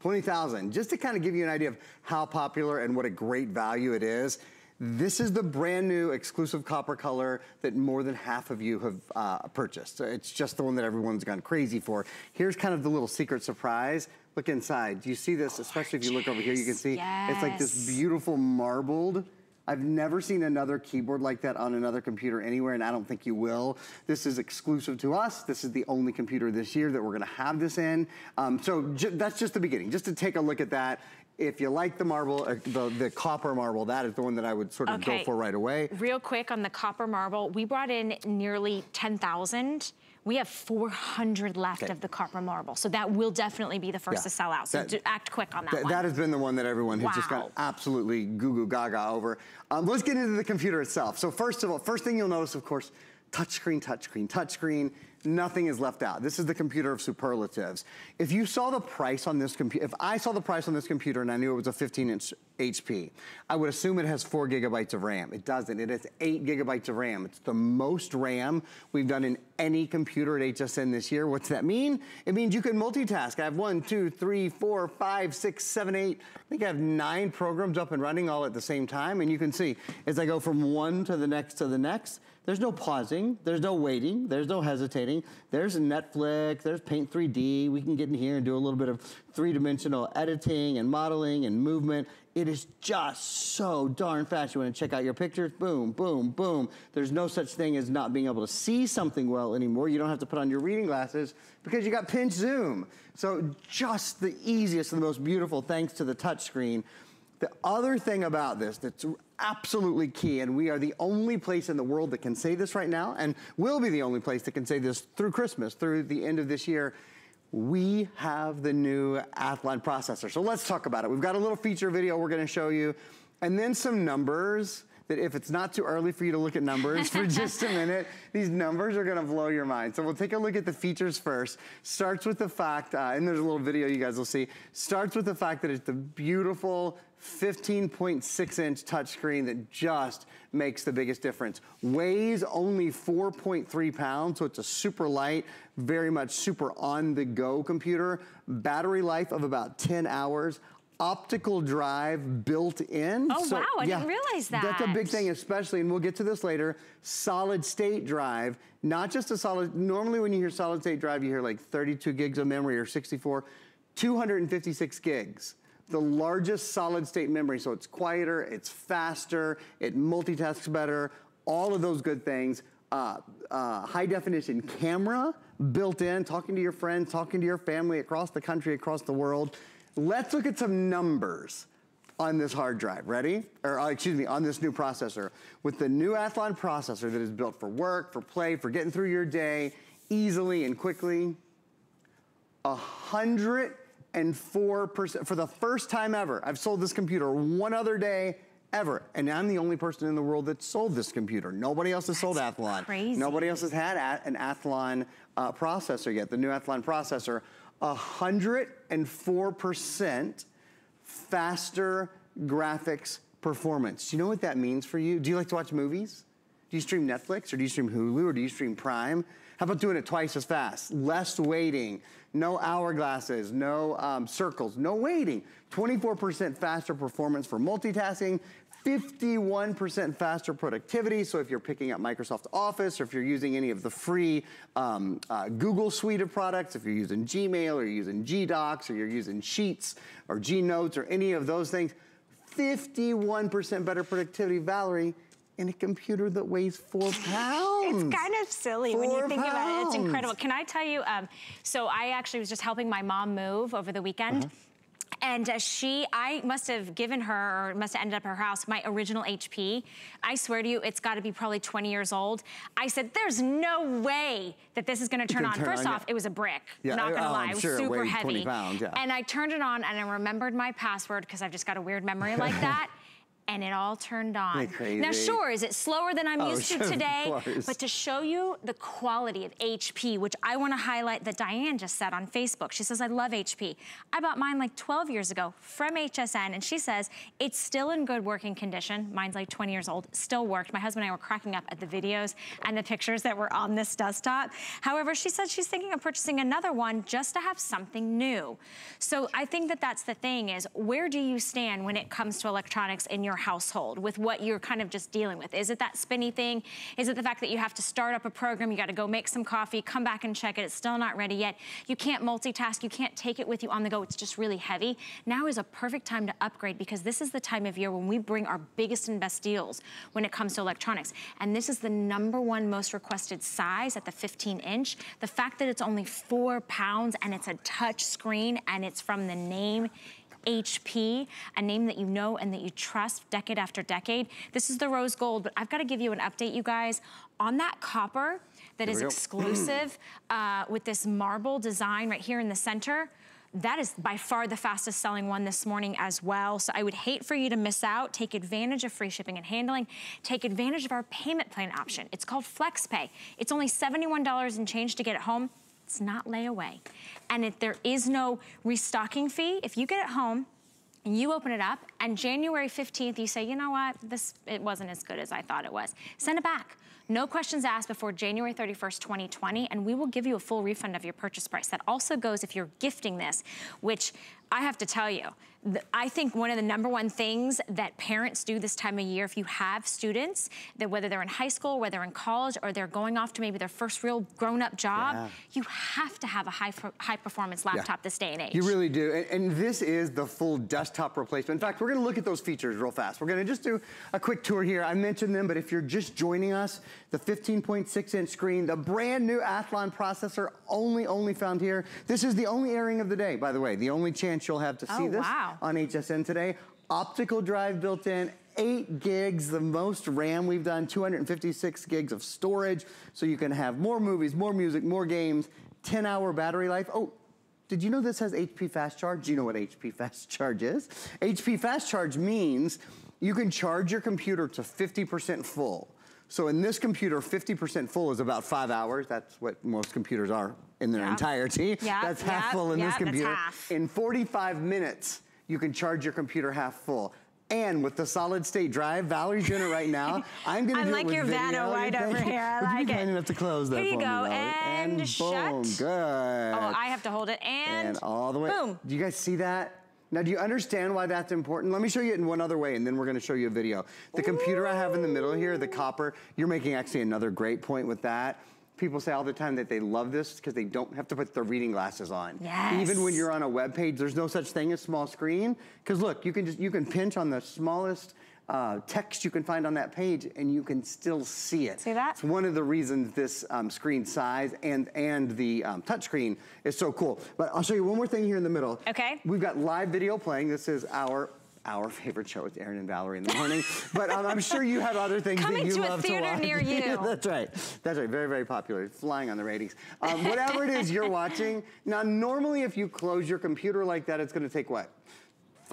Speaker 6: 20,000, just to kind of give you an idea of how popular and what a great value it is. This is the brand new exclusive copper color that more than half of you have uh, purchased. It's just the one that everyone's gone crazy for. Here's kind of the little secret surprise. Look inside. Do you see this? Especially if you look over here, you can see
Speaker 1: yes.
Speaker 6: it's like this beautiful marbled I've never seen another keyboard like that on another computer anywhere, and I don't think you will. This is exclusive to us. This is the only computer this year that we're gonna have this in. Um, so that's just the beginning, just to take a look at that. If you like the marble, uh, the, the copper marble, that is the one that I would sort of
Speaker 1: okay.
Speaker 6: go for right away.
Speaker 1: Real quick on the copper marble, we brought in nearly 10,000 we have 400 left okay. of the copper marble. So that will definitely be the first yeah. to sell out. So that, act quick on that
Speaker 6: th
Speaker 1: one.
Speaker 6: That has been the one that everyone has wow. just gone absolutely goo goo gaga over. Um, let's get into the computer itself. So first of all, first thing you'll notice, of course, touchscreen, touchscreen, touchscreen nothing is left out. This is the computer of superlatives. If you saw the price on this computer, if I saw the price on this computer and I knew it was a 15 inch HP, I would assume it has four gigabytes of RAM. It doesn't, it has eight gigabytes of RAM. It's the most RAM we've done in any computer at HSN this year. What's that mean? It means you can multitask. I have one, two, three, four, five, six, seven, eight. I think I have nine programs up and running all at the same time. And you can see as I go from one to the next to the next, there's no pausing, there's no waiting, there's no hesitating. There's Netflix, there's Paint 3D. We can get in here and do a little bit of three-dimensional editing and modeling and movement. It is just so darn fast. You want to check out your pictures? Boom, boom, boom. There's no such thing as not being able to see something well anymore. You don't have to put on your reading glasses because you got pinch zoom. So just the easiest and the most beautiful thanks to the touchscreen. The other thing about this that's absolutely key, and we are the only place in the world that can say this right now, and will be the only place that can say this through Christmas, through the end of this year, we have the new Athlon processor. So let's talk about it. We've got a little feature video we're gonna show you, and then some numbers that if it's not too early for you to look at numbers for [LAUGHS] just a minute, these numbers are gonna blow your mind. So we'll take a look at the features first. Starts with the fact, uh, and there's a little video you guys will see, starts with the fact that it's the beautiful 15.6 inch touchscreen that just makes the biggest difference. Weighs only 4.3 pounds, so it's a super light, very much super on the go computer. Battery life of about 10 hours optical drive built in.
Speaker 1: Oh, so, wow, I yeah, didn't realize that.
Speaker 6: That's a big thing, especially, and we'll get to this later, solid state drive, not just a solid, normally when you hear solid state drive, you hear like 32 gigs of memory or 64, 256 gigs the largest solid state memory, so it's quieter, it's faster, it multitasks better, all of those good things. Uh, uh, high definition camera built in, talking to your friends, talking to your family across the country, across the world. Let's look at some numbers on this hard drive. Ready? Or uh, excuse me, on this new processor. With the new Athlon processor that is built for work, for play, for getting through your day easily and quickly, 104%, for the first time ever, I've sold this computer one other day ever. And I'm the only person in the world that sold this computer. Nobody else has sold Athlon.
Speaker 1: Crazy.
Speaker 6: Nobody else has had an Athlon uh, processor yet, the new Athlon processor. 104% faster graphics performance. Do you know what that means for you? Do you like to watch movies? Do you stream Netflix or do you stream Hulu or do you stream Prime? How about doing it twice as fast? Less waiting, no hourglasses, no um, circles, no waiting. 24% faster performance for multitasking, 51% faster productivity. So if you're picking up Microsoft Office or if you're using any of the free um, uh, Google suite of products, if you're using Gmail or you're using G-Docs or you're using Sheets or G-Notes or any of those things, 51% better productivity. Valerie, in a computer that weighs four pounds.
Speaker 1: It's kind of silly
Speaker 6: four
Speaker 1: when you think
Speaker 6: pounds.
Speaker 1: about it. It's incredible. Can I tell you, um, so I actually was just helping my mom move over the weekend.
Speaker 6: Uh-huh.
Speaker 1: And uh, she, I must have given her, or must have ended up at her house, my original HP. I swear to you, it's got to be probably 20 years old. I said, there's no way that this is going to turn on.
Speaker 6: turn
Speaker 1: First
Speaker 6: on,
Speaker 1: off,
Speaker 6: yeah.
Speaker 1: it was a brick.
Speaker 6: Yeah,
Speaker 1: not going to
Speaker 6: oh,
Speaker 1: lie.
Speaker 6: I'm
Speaker 1: it was
Speaker 6: sure it
Speaker 1: super
Speaker 6: 20
Speaker 1: heavy.
Speaker 6: pounds, yeah.
Speaker 1: And I turned it on and I remembered my password because I've just got a weird memory like [LAUGHS] that. And it all turned on. Now, sure, is it slower than I'm
Speaker 6: Oh,
Speaker 1: used to [LAUGHS] today? But to show you the quality of HP, which I want to highlight that Diane just said on Facebook. She says, I love HP. I bought mine like 12 years ago from HSN, and she says it's still in good working condition. Mine's like 20 years old, still worked. My husband and I were cracking up at the videos and the pictures that were on this desktop. However, she said she's thinking of purchasing another one just to have something new. So I think that that's the thing is, where do you stand when it comes to electronics in your household with what you're kind of just dealing with? Is it that spinny thing? Is it the fact that you have to start up a program, you gotta go make some coffee, come back and check it, it's still not ready yet. You can't multitask, you can't take it with you on the go, it's just really heavy. Now is a perfect time to upgrade because this is the time of year when we bring our biggest and best deals when it comes to electronics. And this is the number one most requested size at the 15 inch. The fact that it's only four pounds and it's a touch screen and it's from the name HP, a name that you know and that you trust decade after decade. This is the rose gold, but I've got to give you an update, you guys. On that copper that is
Speaker 6: go.
Speaker 1: exclusive [CLEARS THROAT] uh, with this marble design right here in the center, that is by far the fastest selling one this morning as well. So I would hate for you to miss out. Take advantage of free shipping and handling. Take advantage of our payment plan option. It's called FlexPay. It's only $71 and change to get it home. It's not layaway. And if there is no restocking fee, if you get it home, and you open it up, and January 15th, you say, you know what, this, it wasn't as good as I thought it was. Send it back. No questions asked before January 31st, 2020, and we will give you a full refund of your purchase price. That also goes if you're gifting this, which I have to tell you, I think one of the number one things that parents do this time of year, if you have students, that whether they're in high school, whether they're in college, or they're going off to maybe their first real grown-up job,
Speaker 6: Yeah.
Speaker 1: you have to have a high, high performance laptop this day and age.
Speaker 6: You really do. And, and this is the full desktop replacement. In fact, we're gonna look at those features real fast. We're gonna just do a quick tour here. I mentioned them, but if you're just joining us, the 15.6 inch screen, the brand new Athlon processor, only, only found here. This is the only airing of the day, by the way. The only chance you'll have to see
Speaker 1: Oh,
Speaker 6: this
Speaker 1: wow.
Speaker 6: on HSN today. Optical drive built in, eight gigs, the most RAM we've done, 256 gigs of storage, so you can have more movies, more music, more games, 10 hour battery life. Oh, did you know this has HP Fast Charge? Do you know what HP Fast Charge is? HP Fast Charge means you can charge your computer to 50% full. So in this computer, 50% full is about five hours. That's what most computers are in their
Speaker 1: Yep.
Speaker 6: entirety.
Speaker 1: Yep,
Speaker 6: That's half full in
Speaker 1: yep,
Speaker 6: this computer. In 45 minutes, you can charge your computer half full. And with the solid state drive, Valerie's doing it right now. [LAUGHS] I'm gonna
Speaker 1: I'm
Speaker 6: do
Speaker 1: like
Speaker 6: it with
Speaker 1: your
Speaker 6: video.
Speaker 1: Vanna White over here. I [LAUGHS]
Speaker 6: Would you
Speaker 1: like
Speaker 6: be
Speaker 1: it.
Speaker 6: kind enough to close that
Speaker 1: Here you
Speaker 6: for me,
Speaker 1: go,
Speaker 6: Valerie?
Speaker 1: and
Speaker 6: boom,
Speaker 1: shut.
Speaker 6: good.
Speaker 1: Oh, I have to hold it and,
Speaker 6: and all the way.
Speaker 1: boom.
Speaker 6: Do you guys see that? Now, do you understand why that's important? Let me show you it in one other way, and then we're gonna show you a video. The computer I have in the middle here, the copper, you're making actually another great point with that. People say all the time that they love this because they don't have to put their reading glasses on.
Speaker 1: Yes.
Speaker 6: Even when you're on a web page, there's no such thing as small screen. Because look, you can just you can pinch on the smallest uh, text you can find on that page and you can still see it.
Speaker 1: See that?
Speaker 6: It's one of the reasons this um, screen size and, and the um, touchscreen is so cool. But I'll show you one more thing here in the middle.
Speaker 1: Okay.
Speaker 6: We've got live video playing. This is our our favorite show. with Erin and Valerie in the morning. [LAUGHS] but um, I'm sure you have other things
Speaker 1: Coming
Speaker 6: that you
Speaker 1: to a
Speaker 6: love
Speaker 1: theater
Speaker 6: to watch.
Speaker 1: near [LAUGHS] you.
Speaker 6: That's right. That's right. Very, very popular. Flying on the ratings. Um, whatever it is you're watching. Now, normally if you close your computer like that, it's going to take what?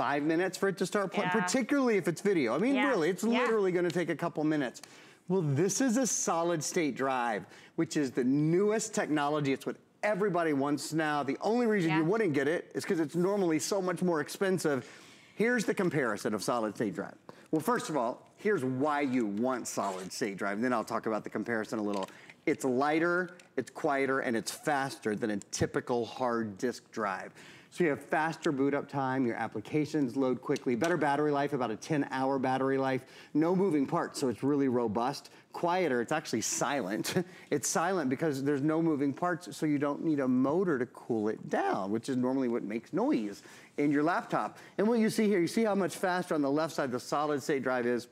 Speaker 6: Five minutes for it to start playing,
Speaker 1: Yeah.
Speaker 6: particularly if it's video. I mean,
Speaker 1: Yeah.
Speaker 6: really, it's literally going to take a couple minutes. Well, this is a solid state drive, which is the newest technology. It's what everybody wants now. The only reason you wouldn't get it is because it's normally so much more expensive. Here's the comparison of solid state drive. Well, first of all, here's why you want solid state drive. And then I'll talk about the comparison a little. It's lighter, it's quieter, and it's faster than a typical hard disk drive. So you have faster boot up time, your applications load quickly, better battery life, about a 10 hour battery life, no moving parts, so it's really robust. Quieter, it's actually silent. [LAUGHS] it's silent because there's no moving parts, so you don't need a motor to cool it down, which is normally what makes noise in your laptop. And what you see here, you see how much faster on the left side the solid state drive is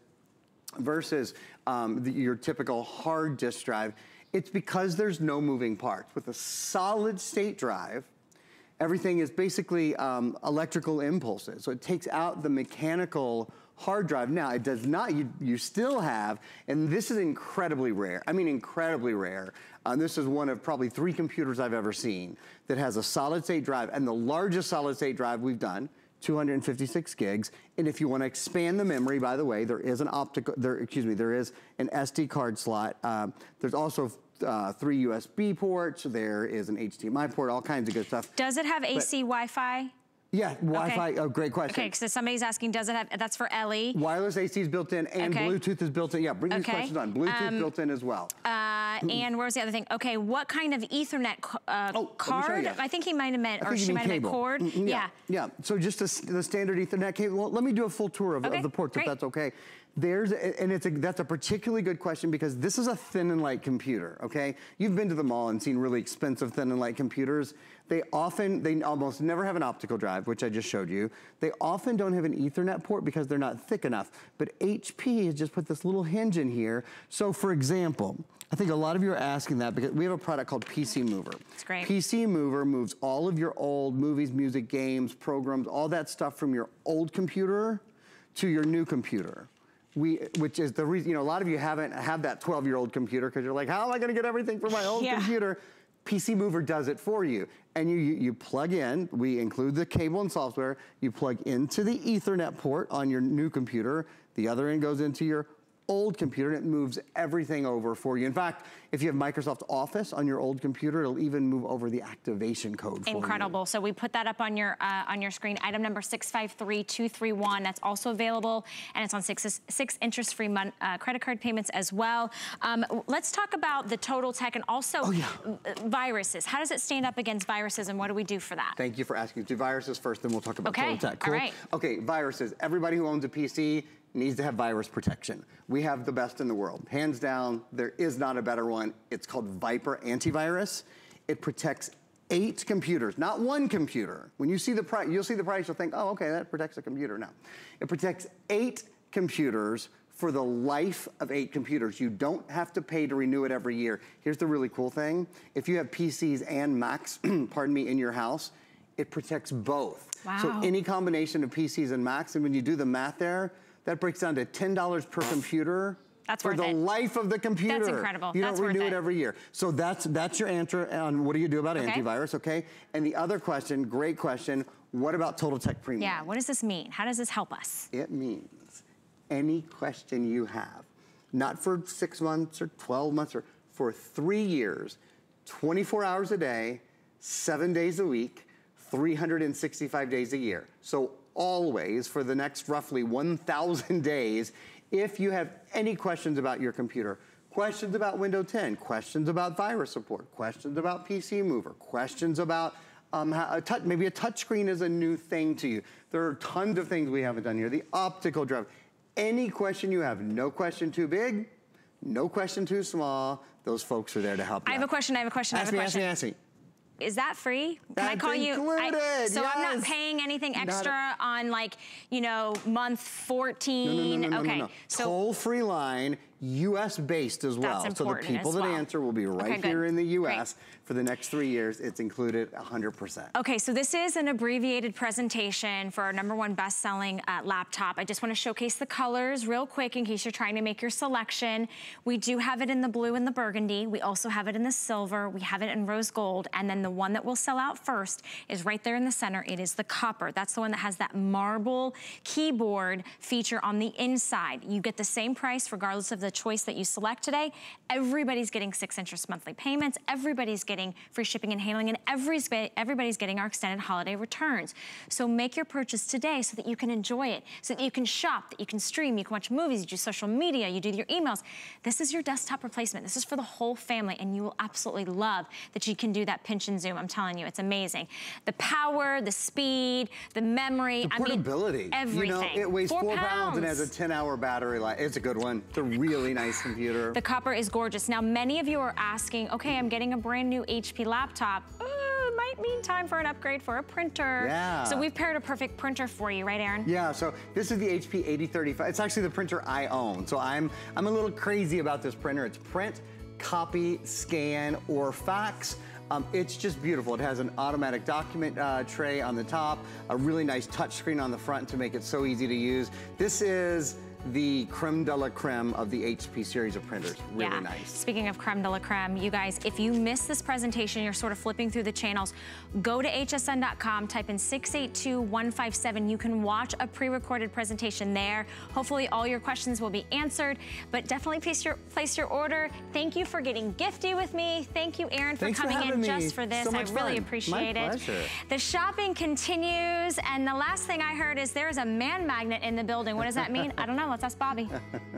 Speaker 6: versus um, the, your typical hard disk drive. It's because there's no moving parts. With a solid state drive, everything is basically um, electrical impulses. So it takes out the mechanical hard drive. Now, it does not, you, you still have, and this is incredibly rare. I mean, incredibly rare. Uh, this is one of probably three computers I've ever seen that has a solid state drive, and the largest solid state drive we've done 256 gigs. And if you want to expand the memory, by the way, there is an optical, there, excuse me, there is an SD card slot. Um, there's also uh, three USB ports. There is an HDMI port, all kinds of good stuff.
Speaker 1: Does it have AC Wi-Fi?
Speaker 6: Yeah, Wi-Fi, oh, great question.
Speaker 1: Okay, because somebody's asking, does it have, that's for Ellie.
Speaker 6: Wireless AC is built in and
Speaker 1: Okay.
Speaker 6: Bluetooth is built in. Yeah, bring these questions on. Bluetooth
Speaker 1: Um,
Speaker 6: built in as well.
Speaker 1: Uh, and where was the other thing? Okay, what kind of Ethernet uh,
Speaker 6: Oh, let me show
Speaker 1: card? I think he might have meant, or she might have meant
Speaker 6: cable.
Speaker 1: cord.
Speaker 6: Mm,
Speaker 1: Yeah.
Speaker 6: Yeah, so just the, the standard Ethernet cable. Well, let me do a full tour of,
Speaker 1: Okay,
Speaker 6: of the ports
Speaker 1: great.
Speaker 6: if that's okay. There's, and it's a, that's a particularly good question because this is a thin and light computer, okay? You've been to the mall and seen really expensive thin and light computers. They often, they almost never have an optical drive, which I just showed you. They often don't have an Ethernet port because they're not thick enough. But HP has just put this little hinge in here. So for example, I think a lot of you are asking that because we have a product called PC Mover.
Speaker 1: It's great.
Speaker 6: PC Mover moves all of your old movies, music, games, programs, all that stuff from your old computer to your new computer. We, which is the reason, you know, a lot of you haven't have that 12-year-old computer because you're like, how am I gonna get everything from my old
Speaker 1: Yeah.
Speaker 6: computer? PC Mover does it for you. And you, you, you plug in, we include the cable and software, you plug into the ethernet port on your new computer, the other end goes into your old computer and it moves everything over for you. In fact, if you have Microsoft Office on your old computer, it'll even move over the activation code for you.
Speaker 1: Incredible. So we put that up on your uh, on your screen. Item number 653231. That's also available, and it's on six six interest-free uh, credit card payments as well. Um, let's talk about the Total Tech and also
Speaker 6: Oh, yeah.
Speaker 1: viruses. How does it stand up against viruses, and what do we do for that?
Speaker 6: Thank you for asking. Do viruses first, then we'll talk about
Speaker 1: Okay,
Speaker 6: Total Tech.
Speaker 1: all right.
Speaker 6: Okay, viruses. Everybody who owns a PC needs to have virus protection. We have the best in the world. Hands down, there is not a better one. It's called VIPRE Antivirus. It protects eight computers, not one computer. When you see the price, you'll see the price, you'll think, oh, okay, that protects a computer. No. It protects eight computers for the life of eight computers. You don't have to pay to renew it every year. Here's the really cool thing. If you have PCs and Macs, [CLEARS THROAT] pardon me, in your house, it protects both.
Speaker 1: Wow.
Speaker 6: So any combination of PCs and Macs, and when you do the math there, that breaks down to $10 per computer
Speaker 1: That's
Speaker 6: for the
Speaker 1: it.
Speaker 6: life of the computer.
Speaker 1: That's incredible.
Speaker 6: You
Speaker 1: That's
Speaker 6: don't renew it
Speaker 1: it.
Speaker 6: every year. So that's that's your answer on what do you do about
Speaker 1: Okay.
Speaker 6: antivirus, okay? And the other question, great question, what about Total Tech Premium?
Speaker 1: Yeah. What does this mean? How does this help us?
Speaker 6: It means any question you have, not for six months or 12 months or for three years, 24 hours a day, seven days a week, 365 days a year. So always for the next roughly 1,000 days, if you have any questions about your computer, questions about Windows 10, questions about virus support, questions about PC Mover, questions about um, a touch, maybe a touchscreen is a new thing to you. There are tons of things we haven't done here. The optical drive. Any question you have, no question too big, no question too small. Those folks are there to help you.
Speaker 1: I have a question. I have a question. I
Speaker 6: Ask
Speaker 1: have a
Speaker 6: me, ask
Speaker 1: question.
Speaker 6: me, ask me.
Speaker 1: Is that free? Can
Speaker 6: That's
Speaker 1: I call you? I,
Speaker 6: included,
Speaker 1: so I'm not paying anything
Speaker 6: Not a-
Speaker 1: extra on like, you know, month 14.
Speaker 6: No, no, no,
Speaker 1: okay. So
Speaker 6: Toll-free line, U.S. based as well. So the people that
Speaker 1: well.
Speaker 6: answer will be right
Speaker 1: Okay,
Speaker 6: here in the
Speaker 1: Great.
Speaker 6: For the next three years. It's included 100%.
Speaker 1: Okay, so this is an abbreviated presentation for our number one best-selling uh, laptop. I just want to showcase the colors real quick in case you're trying to make your selection. We do have it in the blue and the burgundy. We also have it in the silver. We have it in rose gold. And then the one that will sell out first is right there in the center. It is the copper. That's the one that has that marble keyboard feature on the inside. You get the same price regardless of the choice that you select today. Everybody's getting six interest monthly payments. Everybody's getting free shipping and handling, and everybody's everybody's getting our extended holiday returns. So make your purchase today so that you can enjoy it, so that you can shop, that you can stream, you can watch movies, you do social media, you do your emails. This is your desktop replacement. This is for the whole family, and you will absolutely love that you can do that pinch and zoom. I'm telling you, it's amazing. The power, the speed, the memory,
Speaker 6: The
Speaker 1: I mean,
Speaker 6: portability.
Speaker 1: everything.
Speaker 6: You know, it weighs
Speaker 1: Four
Speaker 6: four, pounds. and has a 10 hour battery life. It's a good one. It's a really nice computer.
Speaker 1: The copper is gorgeous. Now, many of you are asking, okay, I'm getting a brand new HP laptop. Uh, might mean time for an upgrade for a printer.
Speaker 6: Yeah.
Speaker 1: So we've paired a perfect printer for you, right, Aaron?
Speaker 6: Yeah, so this is the HP 8035. It's actually the printer I own. So I'm I'm a little crazy about this printer. It's print, copy, scan, or fax. Um, it's just beautiful. It has an automatic document uh, tray on the top, a really nice touchscreen on the front to make it so easy to use. This is the creme de la creme of the HP series of printers. Really
Speaker 1: yeah.
Speaker 6: nice.
Speaker 1: Speaking of creme de la creme, you guys, if you miss this presentation, you're sort of flipping through the channels, go to hsn.com, type in 682157. You can watch a pre-recorded presentation there. Hopefully all your questions will be answered, but definitely place your, place your order. Thank you for getting gifty with me. Thank you, Aaron, for
Speaker 6: Thanks for
Speaker 1: coming in
Speaker 6: me.
Speaker 1: just for this.
Speaker 6: So
Speaker 1: I really
Speaker 6: fun.
Speaker 1: appreciate
Speaker 6: My
Speaker 1: it.
Speaker 6: pleasure.
Speaker 1: The shopping continues, and the last thing I heard is there's a man magnet in the building. What does that mean? I don't know. Let's ask Bobby. [LAUGHS]